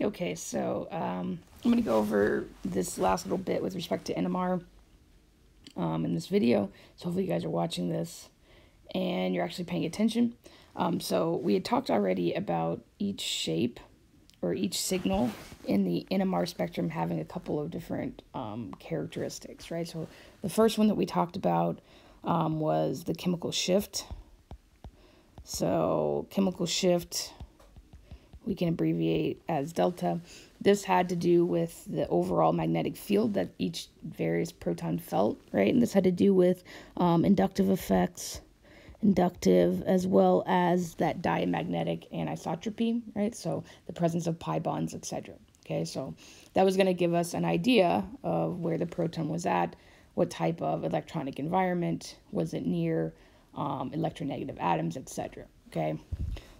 Okay, so um, I'm going to go over this last little bit with respect to NMR um, in this video. So hopefully you guys are watching this and you're actually paying attention. Um, so we had talked already about each shape or each signal in the NMR spectrum having a couple of different um, characteristics, right? So the first one that we talked about um, was the chemical shift. So chemical shift, we can abbreviate as delta. This had to do with the overall magnetic field that each various proton felt, right? And this had to do with um, inductive effects, inductive, as well as that diamagnetic anisotropy, right? So the presence of pi bonds, etc. Okay, so that was going to give us an idea of where the proton was at, what type of electronic environment, was it near um, electronegative atoms, etc. Okay,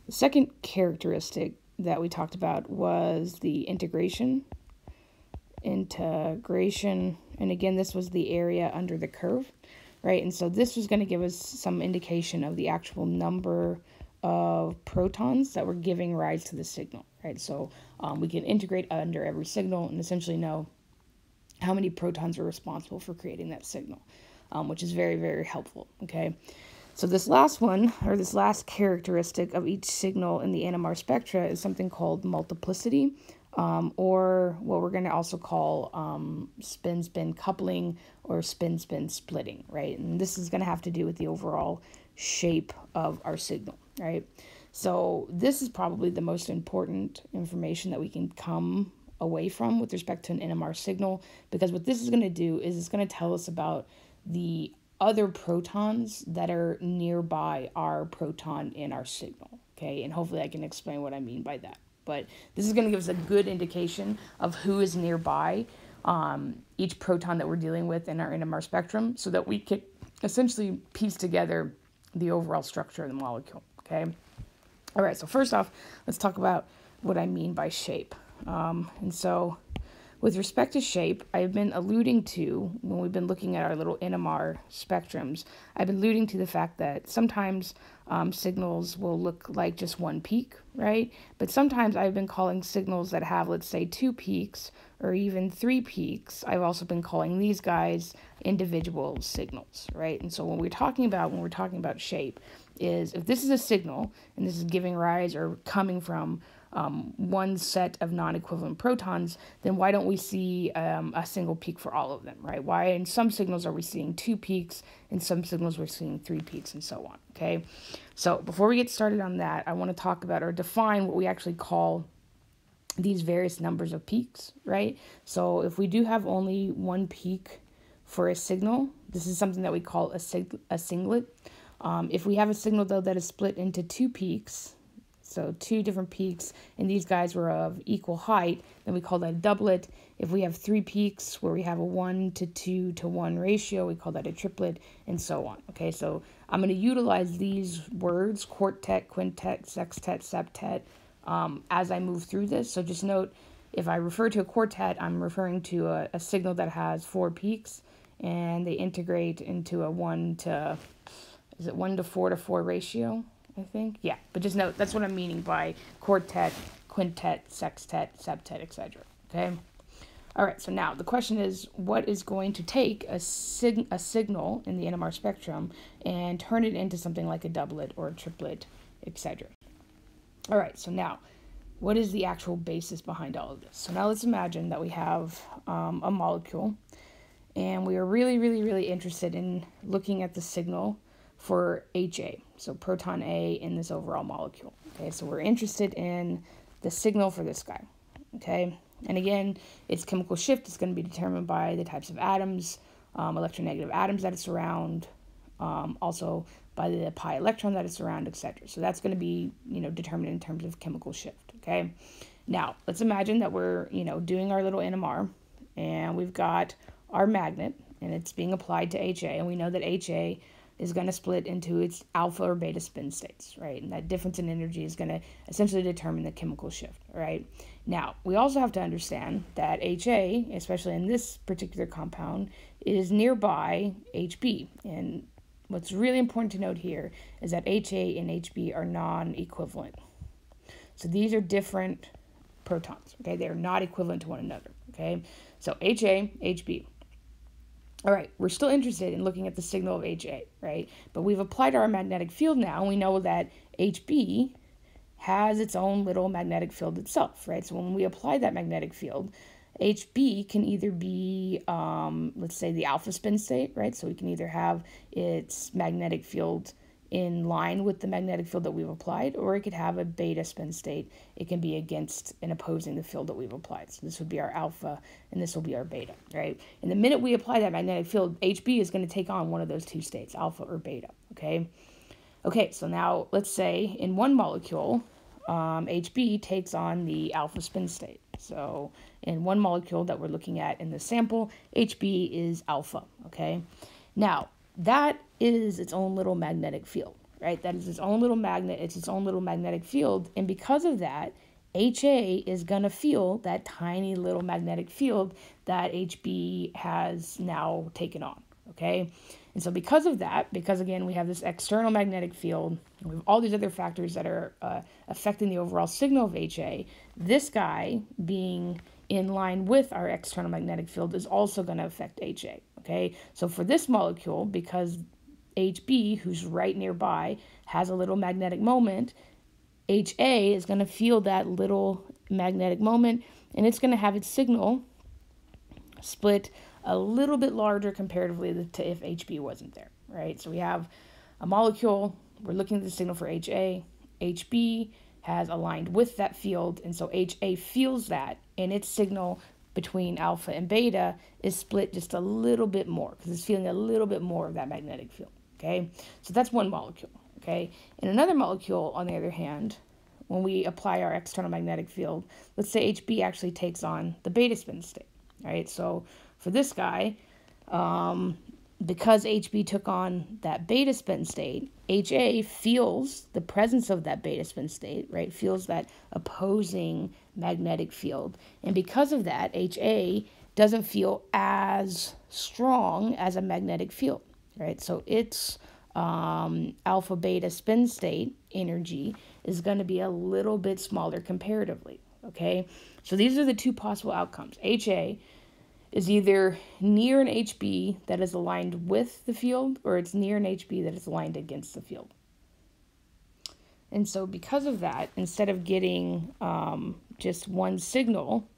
the second characteristic that we talked about was the integration. Integration, and again, this was the area under the curve right? And so this was going to give us some indication of the actual number of protons that were giving rise to the signal, right? So um, we can integrate under every signal and essentially know how many protons are responsible for creating that signal, um, which is very, very helpful, okay? So this last one, or this last characteristic of each signal in the NMR spectra is something called multiplicity, um, or what we're going to also call um, spin-spin coupling or spin-spin splitting, right? And this is going to have to do with the overall shape of our signal, right? So this is probably the most important information that we can come away from with respect to an NMR signal because what this is going to do is it's going to tell us about the other protons that are nearby our proton in our signal, okay? And hopefully I can explain what I mean by that but this is going to give us a good indication of who is nearby um, each proton that we're dealing with in our NMR spectrum so that we can essentially piece together the overall structure of the molecule, okay? All right, so first off, let's talk about what I mean by shape. Um, and so with respect to shape, I've been alluding to, when we've been looking at our little NMR spectrums, I've been alluding to the fact that sometimes um, signals will look like just one peak, right? But sometimes I've been calling signals that have, let's say, two peaks or even three peaks. I've also been calling these guys individual signals, right? And so when we're talking about, when we're talking about shape, is if this is a signal and this is giving rise or coming from um, one set of non-equivalent protons, then why don't we see um, a single peak for all of them, right? Why in some signals are we seeing two peaks, in some signals we're seeing three peaks, and so on, okay? So before we get started on that, I want to talk about or define what we actually call these various numbers of peaks, right? So if we do have only one peak for a signal, this is something that we call a, sig a singlet. Um, if we have a signal, though, that is split into two peaks, so two different peaks, and these guys were of equal height, then we call that a doublet. If we have three peaks where we have a 1 to 2 to 1 ratio, we call that a triplet, and so on. Okay, so I'm going to utilize these words, quartet, quintet, sextet, septet, um, as I move through this. So just note, if I refer to a quartet, I'm referring to a, a signal that has four peaks, and they integrate into a 1 to, is it 1 to 4 to 4 ratio? I think. Yeah, but just note that's what I'm meaning by quartet, quintet, sextet, septet, etc. Okay. All right. So now the question is, what is going to take a sig- a signal in the NMR spectrum and turn it into something like a doublet or a triplet, etc. All right. So now, what is the actual basis behind all of this? So now let's imagine that we have um, a molecule, and we are really, really, really interested in looking at the signal for HA, so proton A in this overall molecule. Okay, so we're interested in the signal for this guy. Okay, and again, its chemical shift is going to be determined by the types of atoms, um, electronegative atoms that it's around, um, also by the pi electron that it's around, etc. So that's going to be, you know, determined in terms of chemical shift. Okay, now let's imagine that we're, you know, doing our little NMR, and we've got our magnet, and it's being applied to HA, and we know that HA is going to split into its alpha or beta spin states, right? And that difference in energy is going to essentially determine the chemical shift, right? Now, we also have to understand that HA, especially in this particular compound, is nearby HB. And what's really important to note here is that HA and HB are non equivalent. So these are different protons. Okay, they are not equivalent to one another. Okay, so HA, HB. All right, we're still interested in looking at the signal of HA, right? But we've applied our magnetic field now, and we know that HB has its own little magnetic field itself, right? So when we apply that magnetic field, HB can either be, um, let's say, the alpha spin state, right? So we can either have its magnetic field in line with the magnetic field that we've applied, or it could have a beta spin state. It can be against and opposing the field that we've applied. So this would be our alpha, and this will be our beta, right? And the minute we apply that magnetic field, HB is going to take on one of those two states, alpha or beta, okay? Okay, so now let's say in one molecule, um, HB takes on the alpha spin state. So in one molecule that we're looking at in the sample, HB is alpha, okay? Now, that is its own little magnetic field, right? That is its own little magnet, it's its own little magnetic field. And because of that, HA is going to feel that tiny little magnetic field that HB has now taken on, okay? And so because of that, because again, we have this external magnetic field, we have all these other factors that are uh, affecting the overall signal of HA, this guy being in line with our external magnetic field is also going to affect HA, okay? So for this molecule, because HB, who's right nearby, has a little magnetic moment, HA is going to feel that little magnetic moment and it's going to have its signal split a little bit larger comparatively to if HB wasn't there, right? So we have a molecule, we're looking at the signal for HA, HB has aligned with that field, and so HA feels that, and its signal between alpha and beta is split just a little bit more because it's feeling a little bit more of that magnetic field. Okay, so that's one molecule. Okay, in another molecule, on the other hand, when we apply our external magnetic field, let's say HB actually takes on the beta spin state. Right, so for this guy, um, because HB took on that beta spin state, HA feels the presence of that beta spin state, right? Feels that opposing magnetic field. And because of that, HA doesn't feel as strong as a magnetic field, right? So its um, alpha beta spin state energy is going to be a little bit smaller comparatively, okay? So these are the two possible outcomes. HA is either near an HB that is aligned with the field or it's near an HB that is aligned against the field. And so because of that, instead of getting um, just one signal,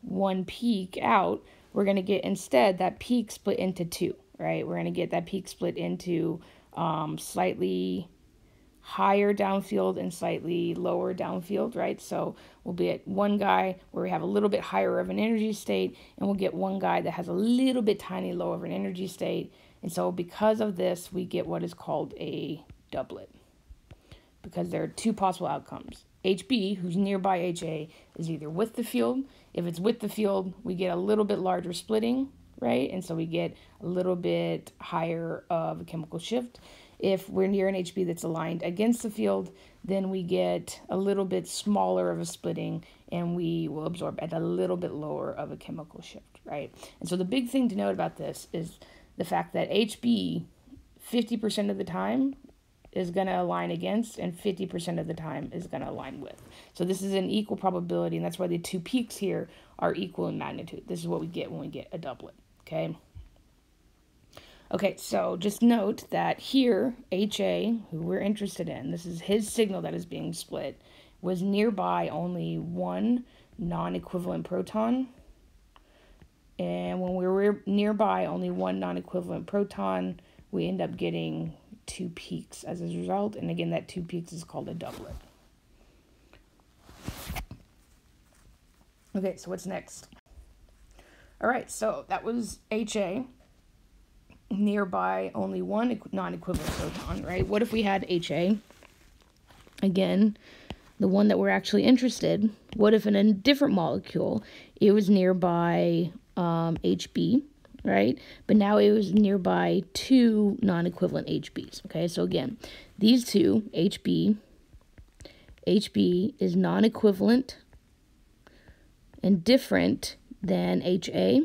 one peak out, we're going to get instead that peak split into two, right? We're going to get that peak split into um, slightly higher downfield and slightly lower downfield, right? So we'll be at one guy where we have a little bit higher of an energy state, and we'll get one guy that has a little bit tiny lower of an energy state. And so because of this, we get what is called a doublet because there are two possible outcomes. HB, who's nearby HA, is either with the field. If it's with the field, we get a little bit larger splitting, right? And so we get a little bit higher of a chemical shift. If we're near an HB that's aligned against the field, then we get a little bit smaller of a splitting and we will absorb at a little bit lower of a chemical shift, right? And so the big thing to note about this is the fact that HB 50% of the time is going to align against and 50% of the time is going to align with. So this is an equal probability and that's why the two peaks here are equal in magnitude. This is what we get when we get a doublet, okay? Okay, so just note that here, HA, who we're interested in, this is his signal that is being split, was nearby only one non-equivalent proton. And when we were nearby only one non-equivalent proton, we end up getting two peaks as a result. And again, that two peaks is called a doublet. Okay, so what's next? All right, so that was HA nearby only one non-equivalent proton, right? What if we had HA? Again, the one that we're actually interested. What if in a different molecule it was nearby um, HB, right? But now it was nearby two non-equivalent HBs. Okay, so again, these two HB, HB is non-equivalent and different than HA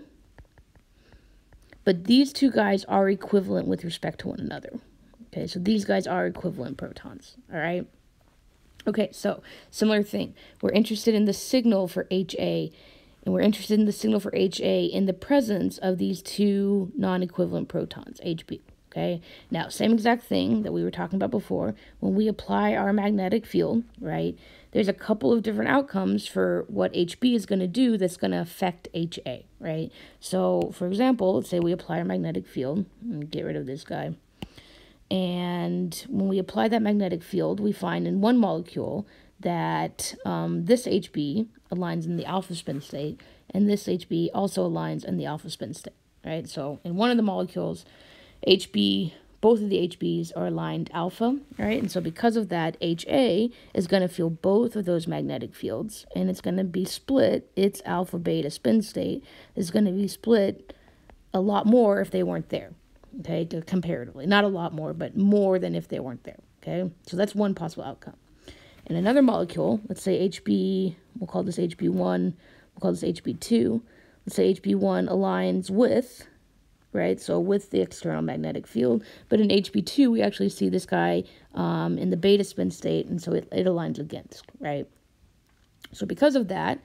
but these two guys are equivalent with respect to one another. Okay, so these guys are equivalent protons. All right. Okay, so similar thing. We're interested in the signal for HA, and we're interested in the signal for HA in the presence of these two non-equivalent protons, HB. Okay, now same exact thing that we were talking about before. When we apply our magnetic field, right, there's a couple of different outcomes for what HB is going to do that's going to affect HA, right? So, for example, let's say we apply our magnetic field. And get rid of this guy. And when we apply that magnetic field, we find in one molecule that um, this HB aligns in the alpha spin state, and this HB also aligns in the alpha spin state, right? So in one of the molecules, HB, both of the HBs are aligned alpha, right? And so because of that, HA is going to feel both of those magnetic fields, and it's going to be split. Its alpha beta spin state is going to be split a lot more if they weren't there, okay, comparatively. Not a lot more, but more than if they weren't there, okay? So that's one possible outcome. And another molecule, let's say HB, we'll call this HB1, we'll call this HB2. Let's say HB1 aligns with, right, so with the external magnetic field. But in HB2, we actually see this guy um, in the beta spin state, and so it, it aligns against, right? So because of that,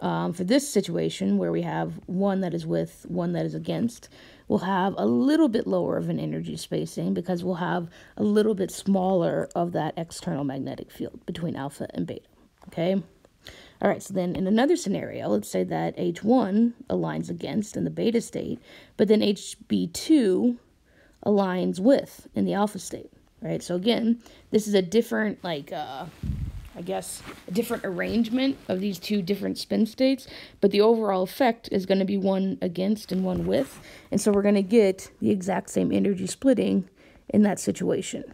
um, for this situation where we have one that is with, one that is against, we'll have a little bit lower of an energy spacing because we'll have a little bit smaller of that external magnetic field between alpha and beta, okay? All right, so then in another scenario, let's say that H1 aligns against in the beta state, but then HB2 aligns with in the alpha state, right? So again, this is a different, like, uh, I guess, a different arrangement of these two different spin states, but the overall effect is going to be one against and one with, and so we're going to get the exact same energy splitting in that situation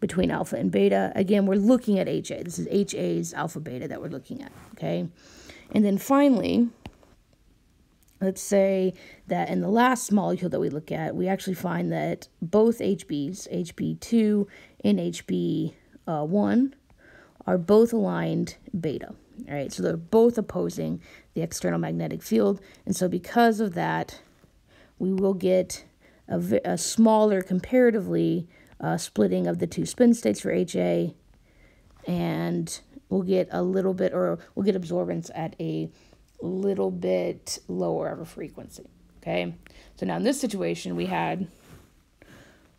between alpha and beta. Again, we're looking at HA. This is HA's alpha beta that we're looking at, okay? And then finally, let's say that in the last molecule that we look at, we actually find that both HBs, HB2 and HB1, are both aligned beta. All right, so they're both opposing the external magnetic field. And so because of that, we will get a, a smaller comparatively uh, splitting of the two spin states for HA. And we'll get a little bit, or we'll get absorbance at a little bit lower of a frequency. Okay, so now in this situation, we had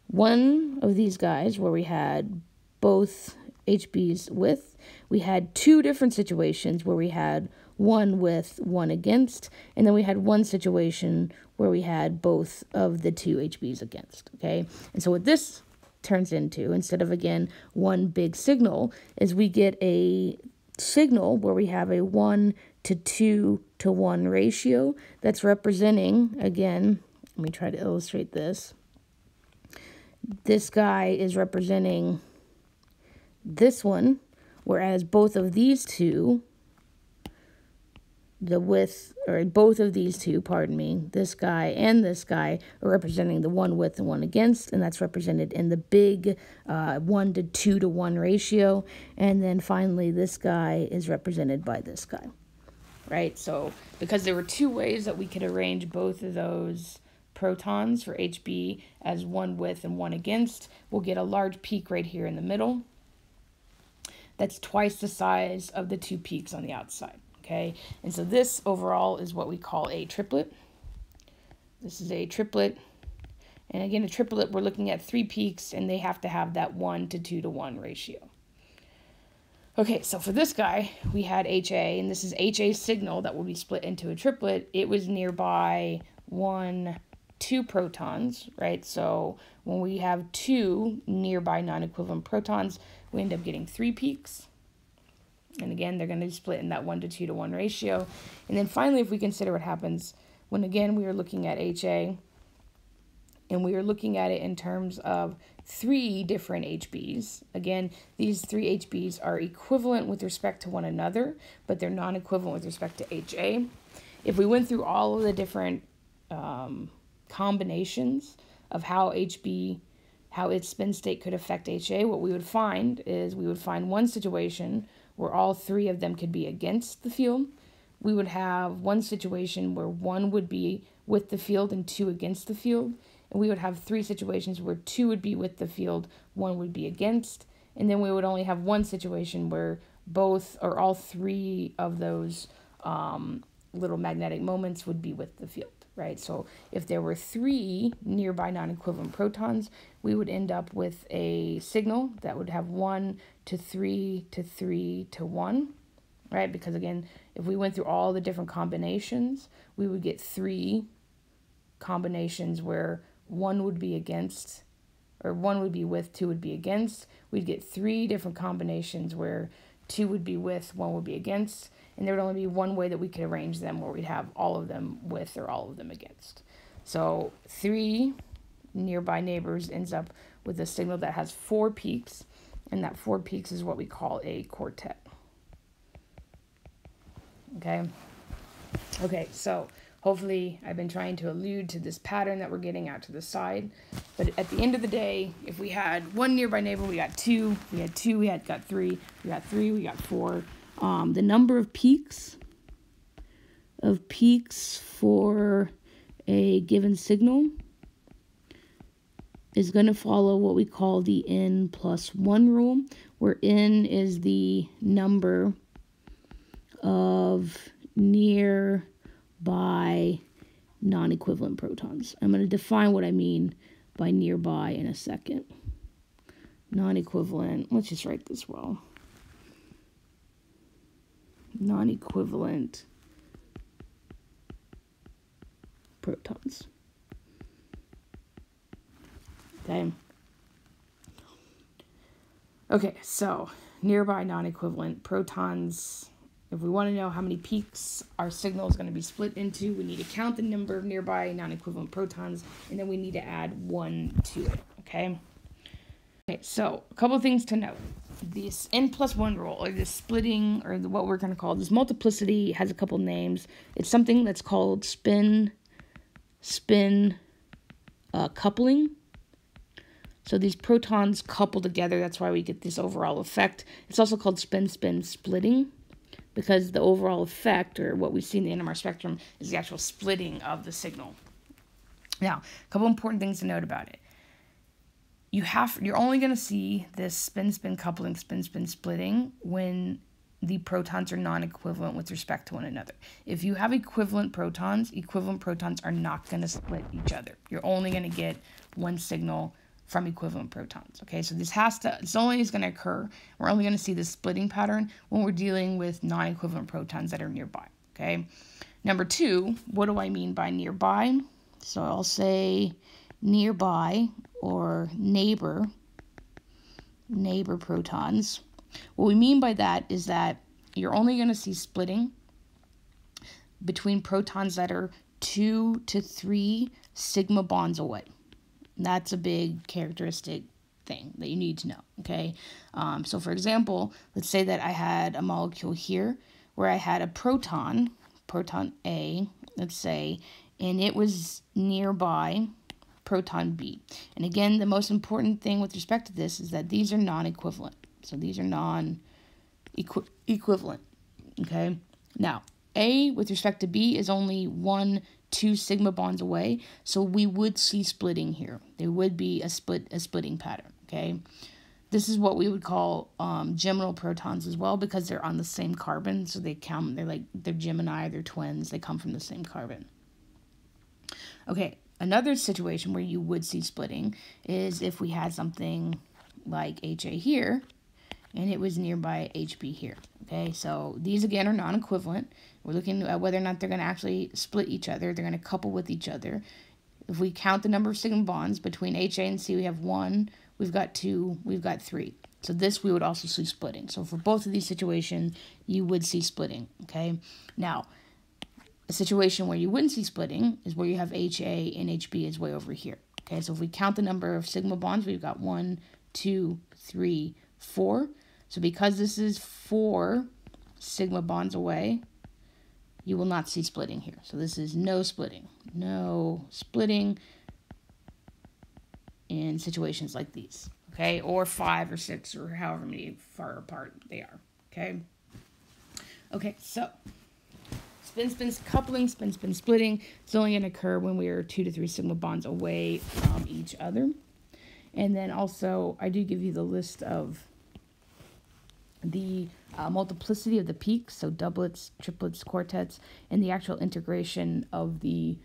one of these guys where we had both HBs with. We had two different situations where we had one with, one against, and then we had one situation where we had both of the two HBs against, okay? And so with this turns into, instead of, again, one big signal, is we get a signal where we have a 1 to 2 to 1 ratio that's representing, again, let me try to illustrate this. This guy is representing this one, whereas both of these two, the width, or both of these two, pardon me, this guy and this guy are representing the one with and one against, and that's represented in the big uh, 1 to 2 to 1 ratio. And then finally, this guy is represented by this guy, right? So because there were two ways that we could arrange both of those protons for HB as one with and one against, we'll get a large peak right here in the middle that's twice the size of the two peaks on the outside, okay? And so this overall is what we call a triplet. This is a triplet. And again, a triplet, we're looking at three peaks, and they have to have that 1 to 2 to 1 ratio. Okay, so for this guy, we had HA, and this is HA signal that will be split into a triplet. It was nearby one, two protons, right? So when we have two nearby non-equivalent protons, we end up getting three peaks. And again, they're going to split in that 1 to 2 to 1 ratio. And then finally, if we consider what happens when, again, we are looking at HA, and we are looking at it in terms of three different HBs. Again, these three HBs are equivalent with respect to one another, but they're non-equivalent with respect to HA. If we went through all of the different um, combinations of how HB how its spin state could affect HA, what we would find is we would find one situation where all three of them could be against the field. We would have one situation where one would be with the field and two against the field. And we would have three situations where two would be with the field, one would be against. And then we would only have one situation where both or all three of those um, little magnetic moments would be with the field, right? So if there were three nearby non-equivalent protons, we would end up with a signal that would have one to three to three to one, right? Because again, if we went through all the different combinations, we would get three combinations where one would be against or one would be with, two would be against. We'd get three different combinations where two would be with, one would be against, and there would only be one way that we could arrange them where we'd have all of them with or all of them against. So three nearby neighbors ends up with a signal that has four peaks, and that four peaks is what we call a quartet. Okay. Okay, so hopefully I've been trying to allude to this pattern that we're getting out to the side. But at the end of the day, if we had one nearby neighbor, we got two, we had two, we had got three, we got three, we got four. Um, the number of peaks of peaks for a given signal is going to follow what we call the n plus 1 rule, where n is the number of nearby non-equivalent protons. I'm going to define what I mean by nearby in a second. Non-equivalent, let's just write this well. Non-equivalent protons. Okay. Okay, so nearby non-equivalent protons if we want to know how many peaks our signal is going to be split into, we need to count the number of nearby non-equivalent protons, and then we need to add one to it, okay? Okay, so a couple things to note. This n plus one rule, or this splitting, or what we're going to call this multiplicity, has a couple names. It's something that's called spin, spin uh, coupling. So these protons couple together, that's why we get this overall effect. It's also called spin-spin splitting because the overall effect, or what we see in the NMR spectrum, is the actual splitting of the signal. Now, a couple important things to note about it. You have you're only going to see this spin-spin coupling, spin-spin splitting when the protons are non-equivalent with respect to one another. If you have equivalent protons, equivalent protons are not going to split each other. You're only going to get one signal from equivalent protons. Okay, so this has to, it's only is going to occur, we're only going to see this splitting pattern when we're dealing with non-equivalent protons that are nearby. Okay, number two, what do I mean by nearby? So I'll say nearby or neighbor, neighbor protons. What we mean by that is that you're only going to see splitting between protons that are two to three sigma bonds away. That's a big characteristic thing that you need to know, okay? Um, so, for example, let's say that I had a molecule here where I had a proton, proton A, let's say, and it was nearby proton B. And again, the most important thing with respect to this is that these are non-equivalent. So these are non-equivalent, okay? Now, A with respect to B is only one two sigma bonds away. So we would see splitting here. There would be a split a splitting pattern. Okay. This is what we would call um, geminal protons as well because they're on the same carbon. So they count, they're like, they're Gemini, they're twins, they come from the same carbon. Okay, another situation where you would see splitting is if we had something like HA here and it was nearby HB here. Okay, so these again are non-equivalent. We're looking at whether or not they're going to actually split each other. They're going to couple with each other. If we count the number of sigma bonds between HA and C, we have one, we've got two, we've got three. So this we would also see splitting. So for both of these situations, you would see splitting, okay? Now, a situation where you wouldn't see splitting is where you have HA and HB is way over here. Okay, so if we count the number of sigma bonds, we've got one, two, three, four. So because this is four sigma bonds away, you will not see splitting here. So this is no splitting. No splitting in situations like these. Okay, or five or six or however many far apart they are. Okay. Okay, so spin spin coupling, spin spin splitting. It's only going to occur when we are two to three sigma bonds away from each other. And then also, I do give you the list of the uh, multiplicity of the peaks, so doublets, triplets, quartets, and the actual integration of the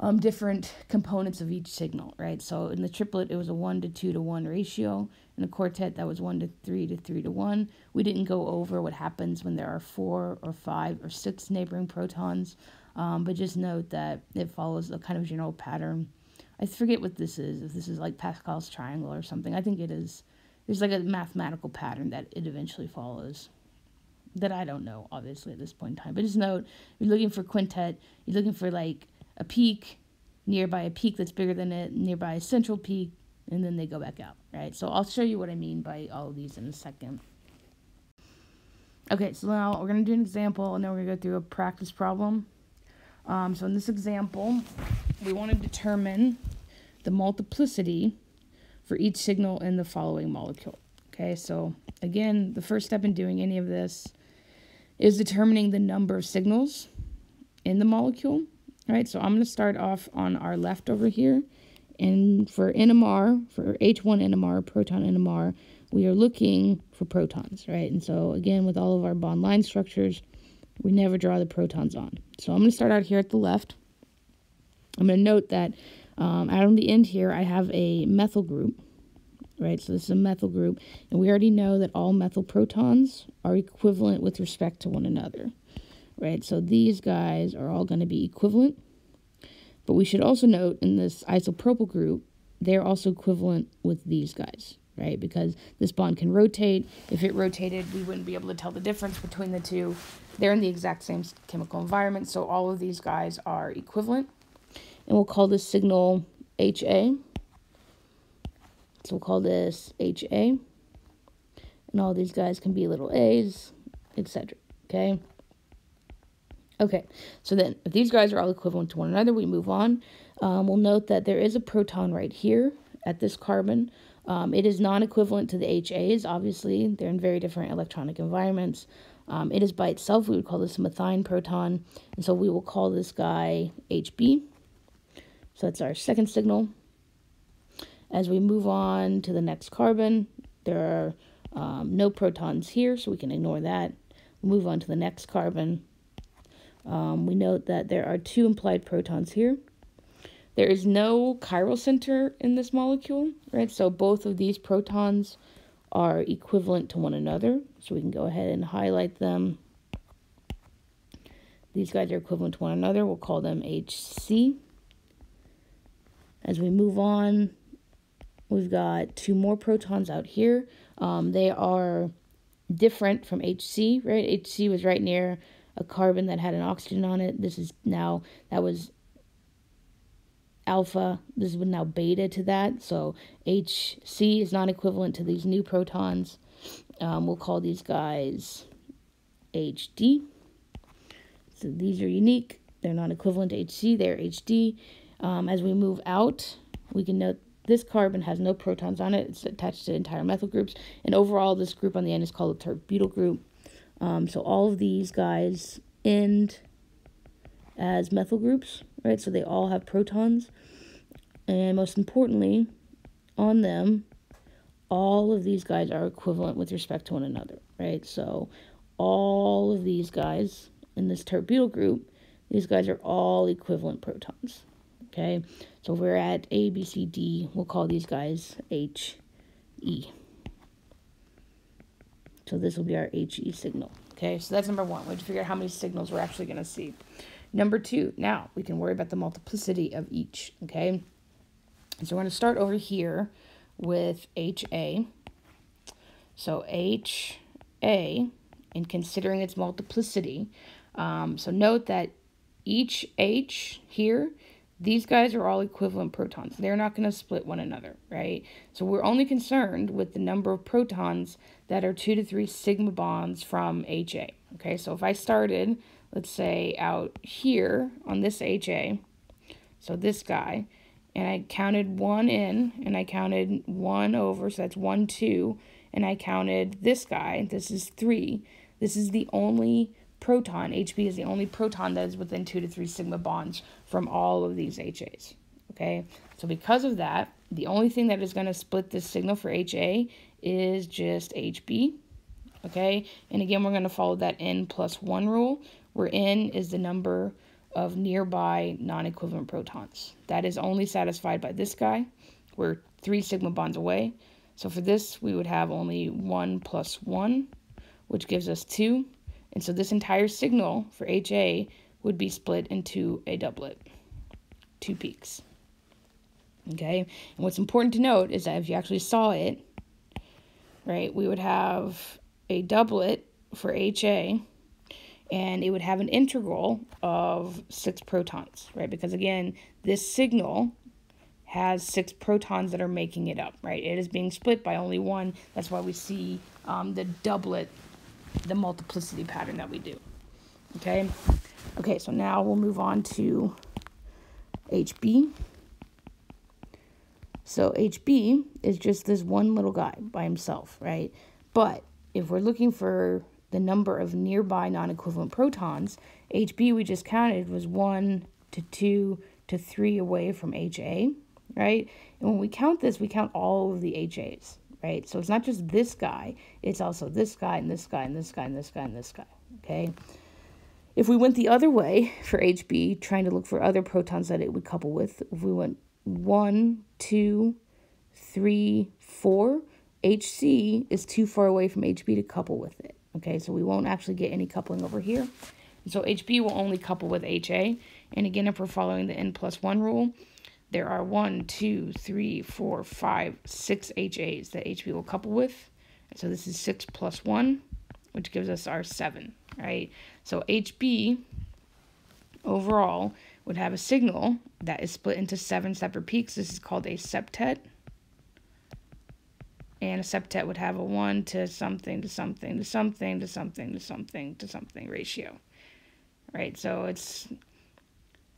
um, different components of each signal, right? So in the triplet, it was a 1 to 2 to 1 ratio. In the quartet, that was 1 to 3 to 3 to 1. We didn't go over what happens when there are four or five or six neighboring protons, um, but just note that it follows a kind of general pattern. I forget what this is, if this is like Pascal's triangle or something. I think it is. There's like a mathematical pattern that it eventually follows that I don't know, obviously, at this point in time. But just note, you're looking for quintet, you're looking for like a peak nearby a peak that's bigger than it, nearby a central peak, and then they go back out, right? So I'll show you what I mean by all of these in a second. Okay, so now we're going to do an example, and then we're going to go through a practice problem. Um, so in this example, we want to determine the multiplicity for each signal in the following molecule. Okay, so again, the first step in doing any of this is determining the number of signals in the molecule. Right, so I'm going to start off on our left over here. And for NMR, for H1 NMR, proton NMR, we are looking for protons, right? And so again, with all of our bond line structures, we never draw the protons on. So I'm going to start out here at the left. I'm going to note that um, out on the end here, I have a methyl group, right? So this is a methyl group, and we already know that all methyl protons are equivalent with respect to one another right? So these guys are all going to be equivalent. But we should also note in this isopropyl group, they're also equivalent with these guys, right? Because this bond can rotate. If it rotated, we wouldn't be able to tell the difference between the two. They're in the exact same chemical environment, so all of these guys are equivalent. And we'll call this signal HA. So we'll call this HA. And all these guys can be little a's, etc. Okay? Okay, so then if these guys are all equivalent to one another, we move on. Um, we'll note that there is a proton right here at this carbon. Um, it is non-equivalent to the HAs, obviously. They're in very different electronic environments. Um, it is by itself, we would call this a methine proton, and so we will call this guy HB. So that's our second signal. As we move on to the next carbon, there are um, no protons here, so we can ignore that. We'll move on to the next carbon. Um, we note that there are two implied protons here. There is no chiral center in this molecule, right? So both of these protons are equivalent to one another. So we can go ahead and highlight them. These guys are equivalent to one another. We'll call them HC. As we move on, we've got two more protons out here. Um, they are different from HC, right? HC was right near a carbon that had an oxygen on it. This is now, that was alpha. This is now beta to that. So HC is not equivalent to these new protons. Um, we'll call these guys HD. So these are unique. They're not equivalent to HC. They're HD. Um, as we move out, we can note this carbon has no protons on it. It's attached to entire methyl groups. And overall, this group on the end is called a tert-butyl group. Um, so all of these guys end as methyl groups, right? So they all have protons. And most importantly, on them, all of these guys are equivalent with respect to one another, right? So all of these guys in this tert-butyl group, these guys are all equivalent protons, okay? So we're at A, B, C, D. We'll call these guys H, E. So this will be our HE signal. Okay, so that's number one. We have to figure out how many signals we're actually going to see. Number two, now we can worry about the multiplicity of each. Okay, so we're going to start over here with HA. So HA, in considering its multiplicity, um, so note that each H here these guys are all equivalent protons. They're not going to split one another, right? So we're only concerned with the number of protons that are 2 to 3 sigma bonds from HA. Okay, so if I started, let's say, out here on this HA, so this guy, and I counted one in, and I counted one over, so that's 1, 2, and I counted this guy, this is 3. This is the only proton, HB is the only proton that is within 2 to 3 sigma bonds from all of these HAs. Okay, so because of that, the only thing that is going to split this signal for HA is just HB. okay? And again, we're going to follow that n plus 1 rule, where n is the number of nearby non-equivalent protons. That is only satisfied by this guy. We're three sigma bonds away. So for this, we would have only 1 plus 1, which gives us 2. And so this entire signal for HA would be split into a doublet, two peaks. Okay, and what's important to note is that if you actually saw it, right, we would have a doublet for HA and it would have an integral of six protons, right? Because again, this signal has six protons that are making it up, right? It is being split by only one. That's why we see um, the doublet, the multiplicity pattern that we do. Okay? Okay, so now we'll move on to HB. So HB is just this one little guy by himself, right? But if we're looking for the number of nearby non-equivalent protons, HB we just counted was 1 to 2 to 3 away from HA, right? And when we count this, we count all of the HAs, right? So it's not just this guy, it's also this guy and this guy and this guy and this guy and this guy, okay? If we went the other way for HB, trying to look for other protons that it would couple with, if we went 1, 2, 3, 4, HC is too far away from HB to couple with it. Okay, so we won't actually get any coupling over here. So HB will only couple with HA. And again, if we're following the N plus 1 rule, there are one, two, three, four, five, six HAs that HB will couple with. So this is 6 plus 1, which gives us our 7, right? So HB overall would have a signal that is split into seven separate peaks. This is called a septet and a septet would have a 1 to something to something to something to something to something to something ratio. Right? So it's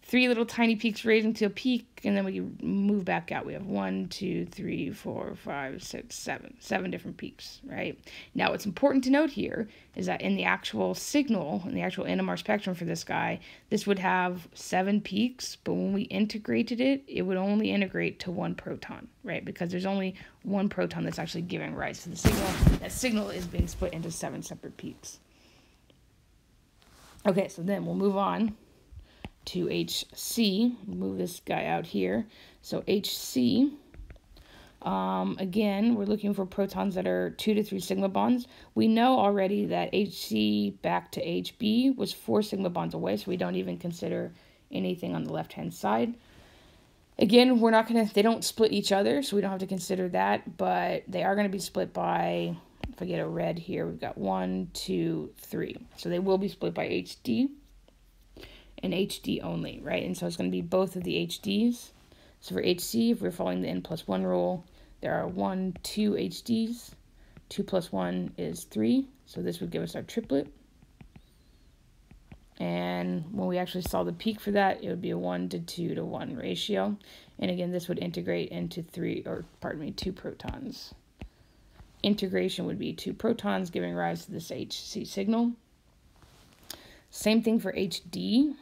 three little tiny peaks raising to a peak, and then we move back out. We have one, two, three, four, five, six, seven, seven different peaks, right? Now, what's important to note here is that in the actual signal, in the actual NMR spectrum for this guy, this would have seven peaks, but when we integrated it, it would only integrate to one proton, right? Because there's only one proton that's actually giving rise to the signal. That signal is being split into seven separate peaks. Okay, so then we'll move on to HC. Move this guy out here. So HC, um, again, we're looking for protons that are 2 to 3 sigma bonds. We know already that HC back to HB was 4 sigma bonds away, so we don't even consider anything on the left-hand side. Again, we're not going to, they don't split each other, so we don't have to consider that, but they are going to be split by, if I get a red here, we've got one, two, three. So they will be split by HD and HD only, right? And so it's going to be both of the HDs. So for HC, if we're following the n plus 1 rule, there are 1, 2 HDs. 2 plus 1 is 3, so this would give us our triplet. And when we actually saw the peak for that, it would be a 1 to 2 to 1 ratio. And again, this would integrate into 3, or pardon me, 2 protons. Integration would be 2 protons, giving rise to this HC signal. Same thing for HD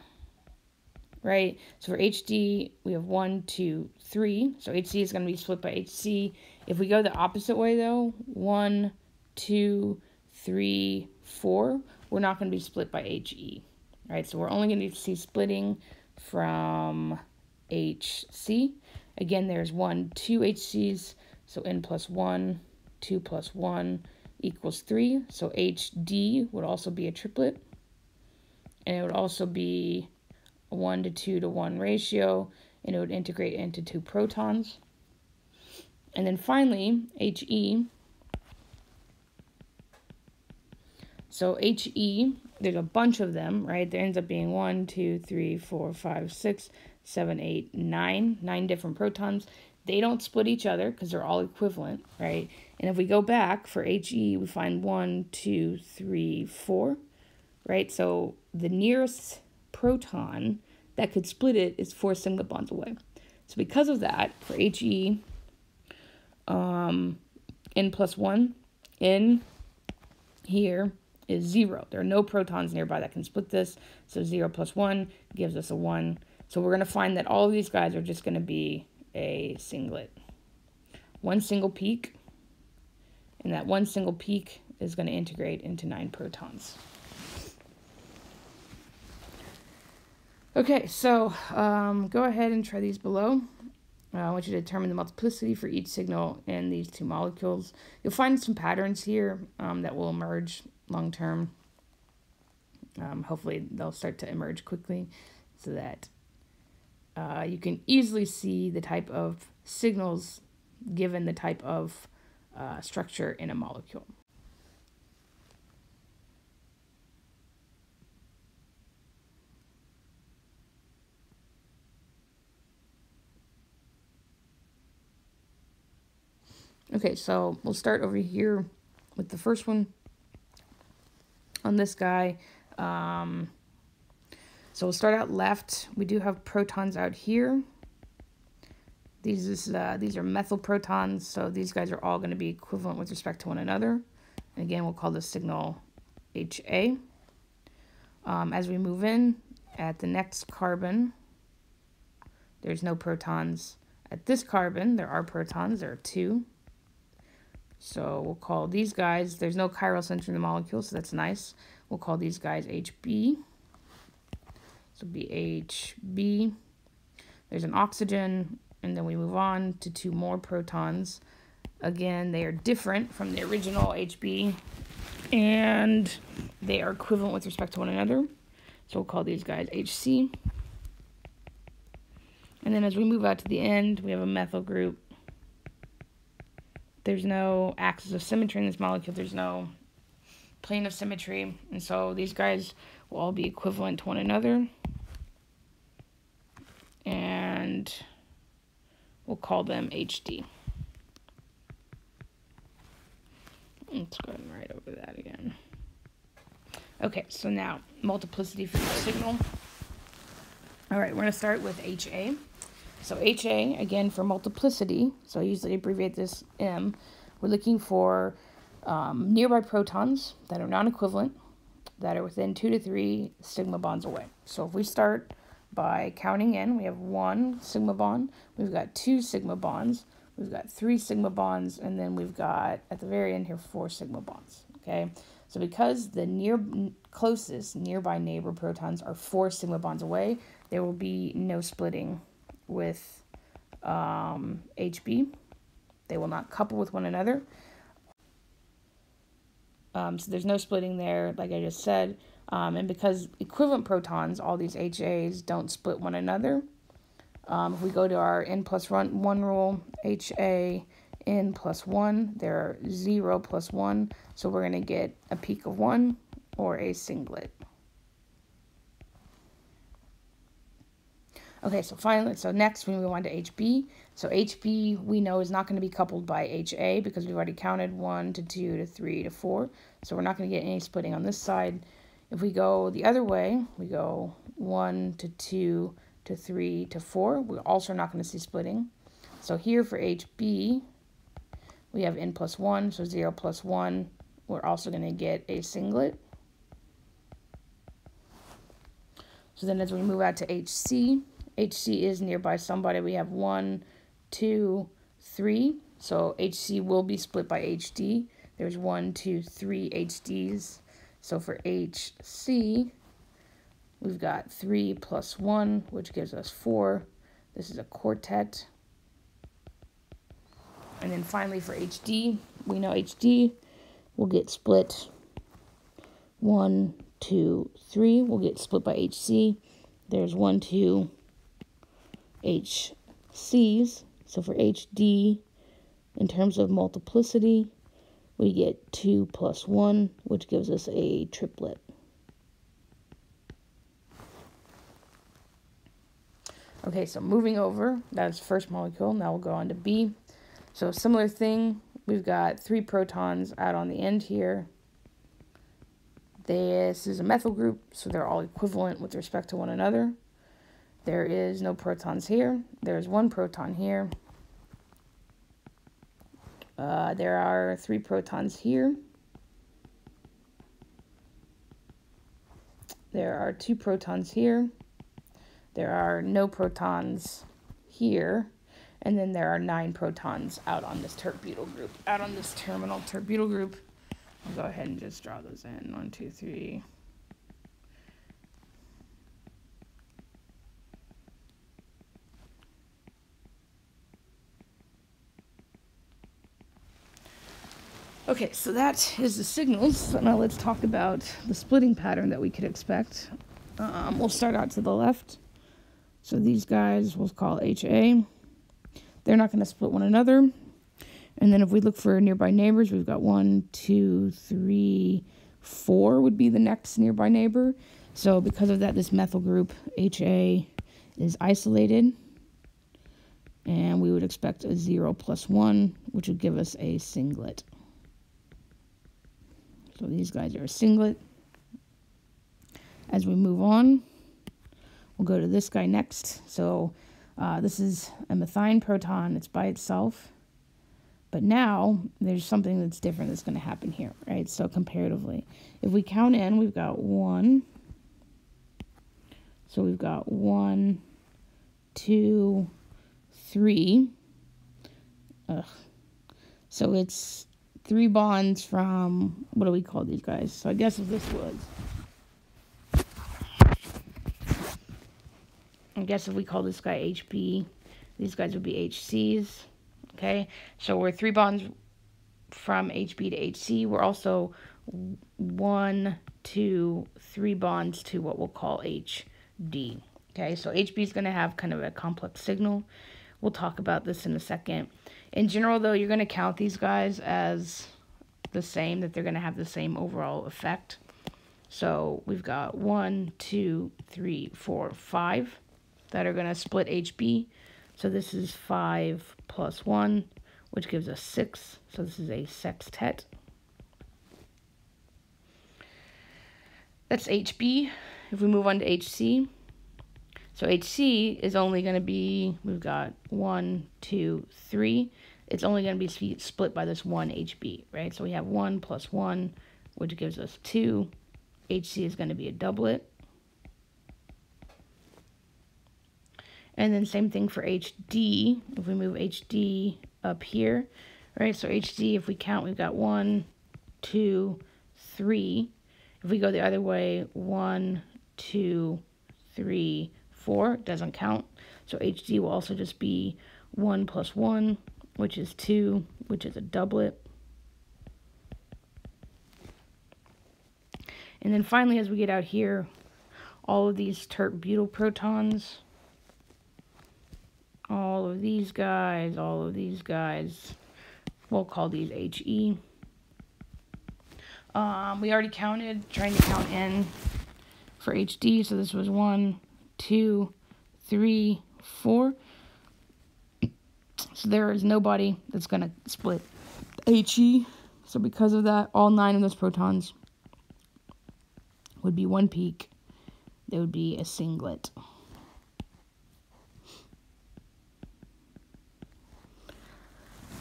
right? So for HD, we have one, two, three. So HC is going to be split by HC. If we go the opposite way, though, one, two, three, four, we're not going to be split by HE, right? So we're only going to see splitting from HC. Again, there's one, two HCs, so N plus one, two plus one equals three. So HD would also be a triplet. And it would also be 1 to 2 to 1 ratio, and it would integrate into two protons. And then finally, HE. So HE, there's a bunch of them, right? There ends up being 1, 2, 3, 4, 5, 6, 7, 8, 9, 9 different protons. They don't split each other because they're all equivalent, right? And if we go back for HE, we find 1, 2, 3, 4, right? So the nearest proton that could split it is four sigma bonds away. So because of that, for HE, um, N plus 1, N here is 0. There are no protons nearby that can split this, so 0 plus 1 gives us a 1. So we're going to find that all of these guys are just going to be a singlet. One single peak, and that one single peak is going to integrate into 9 protons. Okay, so um, go ahead and try these below. Uh, I want you to determine the multiplicity for each signal in these two molecules. You'll find some patterns here um, that will emerge long term. Um, hopefully, they'll start to emerge quickly so that uh, you can easily see the type of signals given the type of uh, structure in a molecule. Okay, so we'll start over here with the first one on this guy. Um, so we'll start out left. We do have protons out here. These is uh, these are methyl protons, so these guys are all going to be equivalent with respect to one another. And again, we'll call this signal HA. Um, as we move in at the next carbon, there's no protons. At this carbon, there are protons. There are two. So we'll call these guys, there's no chiral center in the molecule, so that's nice. We'll call these guys HB. So BHB. There's an oxygen, and then we move on to two more protons. Again, they are different from the original HB, and they are equivalent with respect to one another. So we'll call these guys HC. And then as we move out to the end, we have a methyl group there's no axis of symmetry in this molecule. There's no plane of symmetry. And so these guys will all be equivalent to one another. And we'll call them HD. Let's go ahead and write over that again. Okay, so now multiplicity for each signal. All right, we're going to start with HA. So HA, again, for multiplicity, so I usually abbreviate this M, we're looking for um, nearby protons that are non-equivalent, that are within two to three sigma bonds away. So if we start by counting in, we have one sigma bond, we've got two sigma bonds, we've got three sigma bonds, and then we've got, at the very end here, four sigma bonds, okay? So because the near closest nearby neighbor protons are four sigma bonds away, there will be no splitting with um, HB. They will not couple with one another. Um, so there's no splitting there, like I just said. Um, and because equivalent protons, all these HAs don't split one another. Um, if we go to our n plus one, one rule, HA n plus 1, they're 0 plus 1. So we're going to get a peak of 1 or a singlet. Okay, so finally, so next we move on to HB. So HB we know is not going to be coupled by HA because we've already counted 1 to 2 to 3 to 4. So we're not going to get any splitting on this side. If we go the other way, we go 1 to 2 to 3 to 4. We're also not going to see splitting. So here for HB, we have n plus 1, so 0 plus 1. We're also going to get a singlet. So then as we move out to HC, HC is nearby somebody. We have one, two, three. So HC will be split by HD. There's one, two, three HDs. So for HC, we've got 3 plus 1, which gives us 4. This is a quartet. And then finally for HD, we know HD will get split 1, 2, 3. We'll get split by HC. There's 1, 2, HCs. So for HD, in terms of multiplicity, we get 2 plus 1, which gives us a triplet. Okay, so moving over, that's first molecule. Now we'll go on to B. So similar thing, we've got three protons out on the end here. This is a methyl group, so they're all equivalent with respect to one another. There is no protons here. There's one proton here. Uh, there are three protons here. There are two protons here. There are no protons here. And then there are nine protons out on this tert butyl group. Out on this terminal tert butyl group, I'll go ahead and just draw those in. One, two, three. Okay, so that is the signals. So now let's talk about the splitting pattern that we could expect. Um, we'll start out to the left. So these guys we'll call HA. They're not going to split one another. And then if we look for nearby neighbors, we've got one, two, three, four would be the next nearby neighbor. So because of that, this methyl group HA is isolated. And we would expect a 0 plus 1, which would give us a singlet. So these guys are a singlet. As we move on, we'll go to this guy next. So uh, this is a methine proton. It's by itself. But now there's something that's different that's going to happen here, right? So comparatively, if we count in, we've got one. So we've got one, two, three. Ugh. So it's three bonds from, what do we call these guys? So I guess if this was, I guess if we call this guy HB, these guys would be HCs. Okay, so we're three bonds from HB to HC. We're also one, two, three bonds to what we'll call HD. Okay, so HB is going to have kind of a complex signal. We'll talk about this in a second. In general, though, you're going to count these guys as the same, that they're going to have the same overall effect. So we've got one, two, three, four, five that are going to split HB. So this is 5 plus 1, which gives us 6. So this is a sextet. That's HB. If we move on to HC, so HC is only going to be, we've got 1, 2, 3. It's only going to be split by this 1 HB, right? So we have 1 plus 1, which gives us 2. HC is going to be a doublet. And then same thing for HD. If we move HD up here, right? So HD, if we count, we've got one, two, three. If we go the other way, one, two, three, four, doesn't count. So HD will also just be one plus one, which is two, which is a doublet. And then finally, as we get out here, all of these tert butyl protons all of these guys, all of these guys. We'll call these HE. Um, we already counted, trying to count in for HD. So this was one, two, three, four. So there is nobody that's going to split HE. So because of that, all nine of those protons would be one peak. They would be a singlet.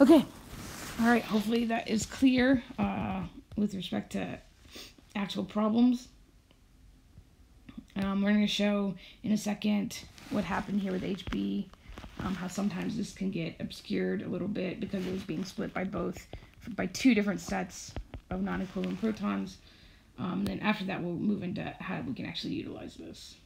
Okay. All right. Hopefully that is clear uh, with respect to actual problems. Um, we're going to show in a second what happened here with HB, um, how sometimes this can get obscured a little bit because it was being split by both, by two different sets of non-equivalent protons. Um, then after that, we'll move into how we can actually utilize this.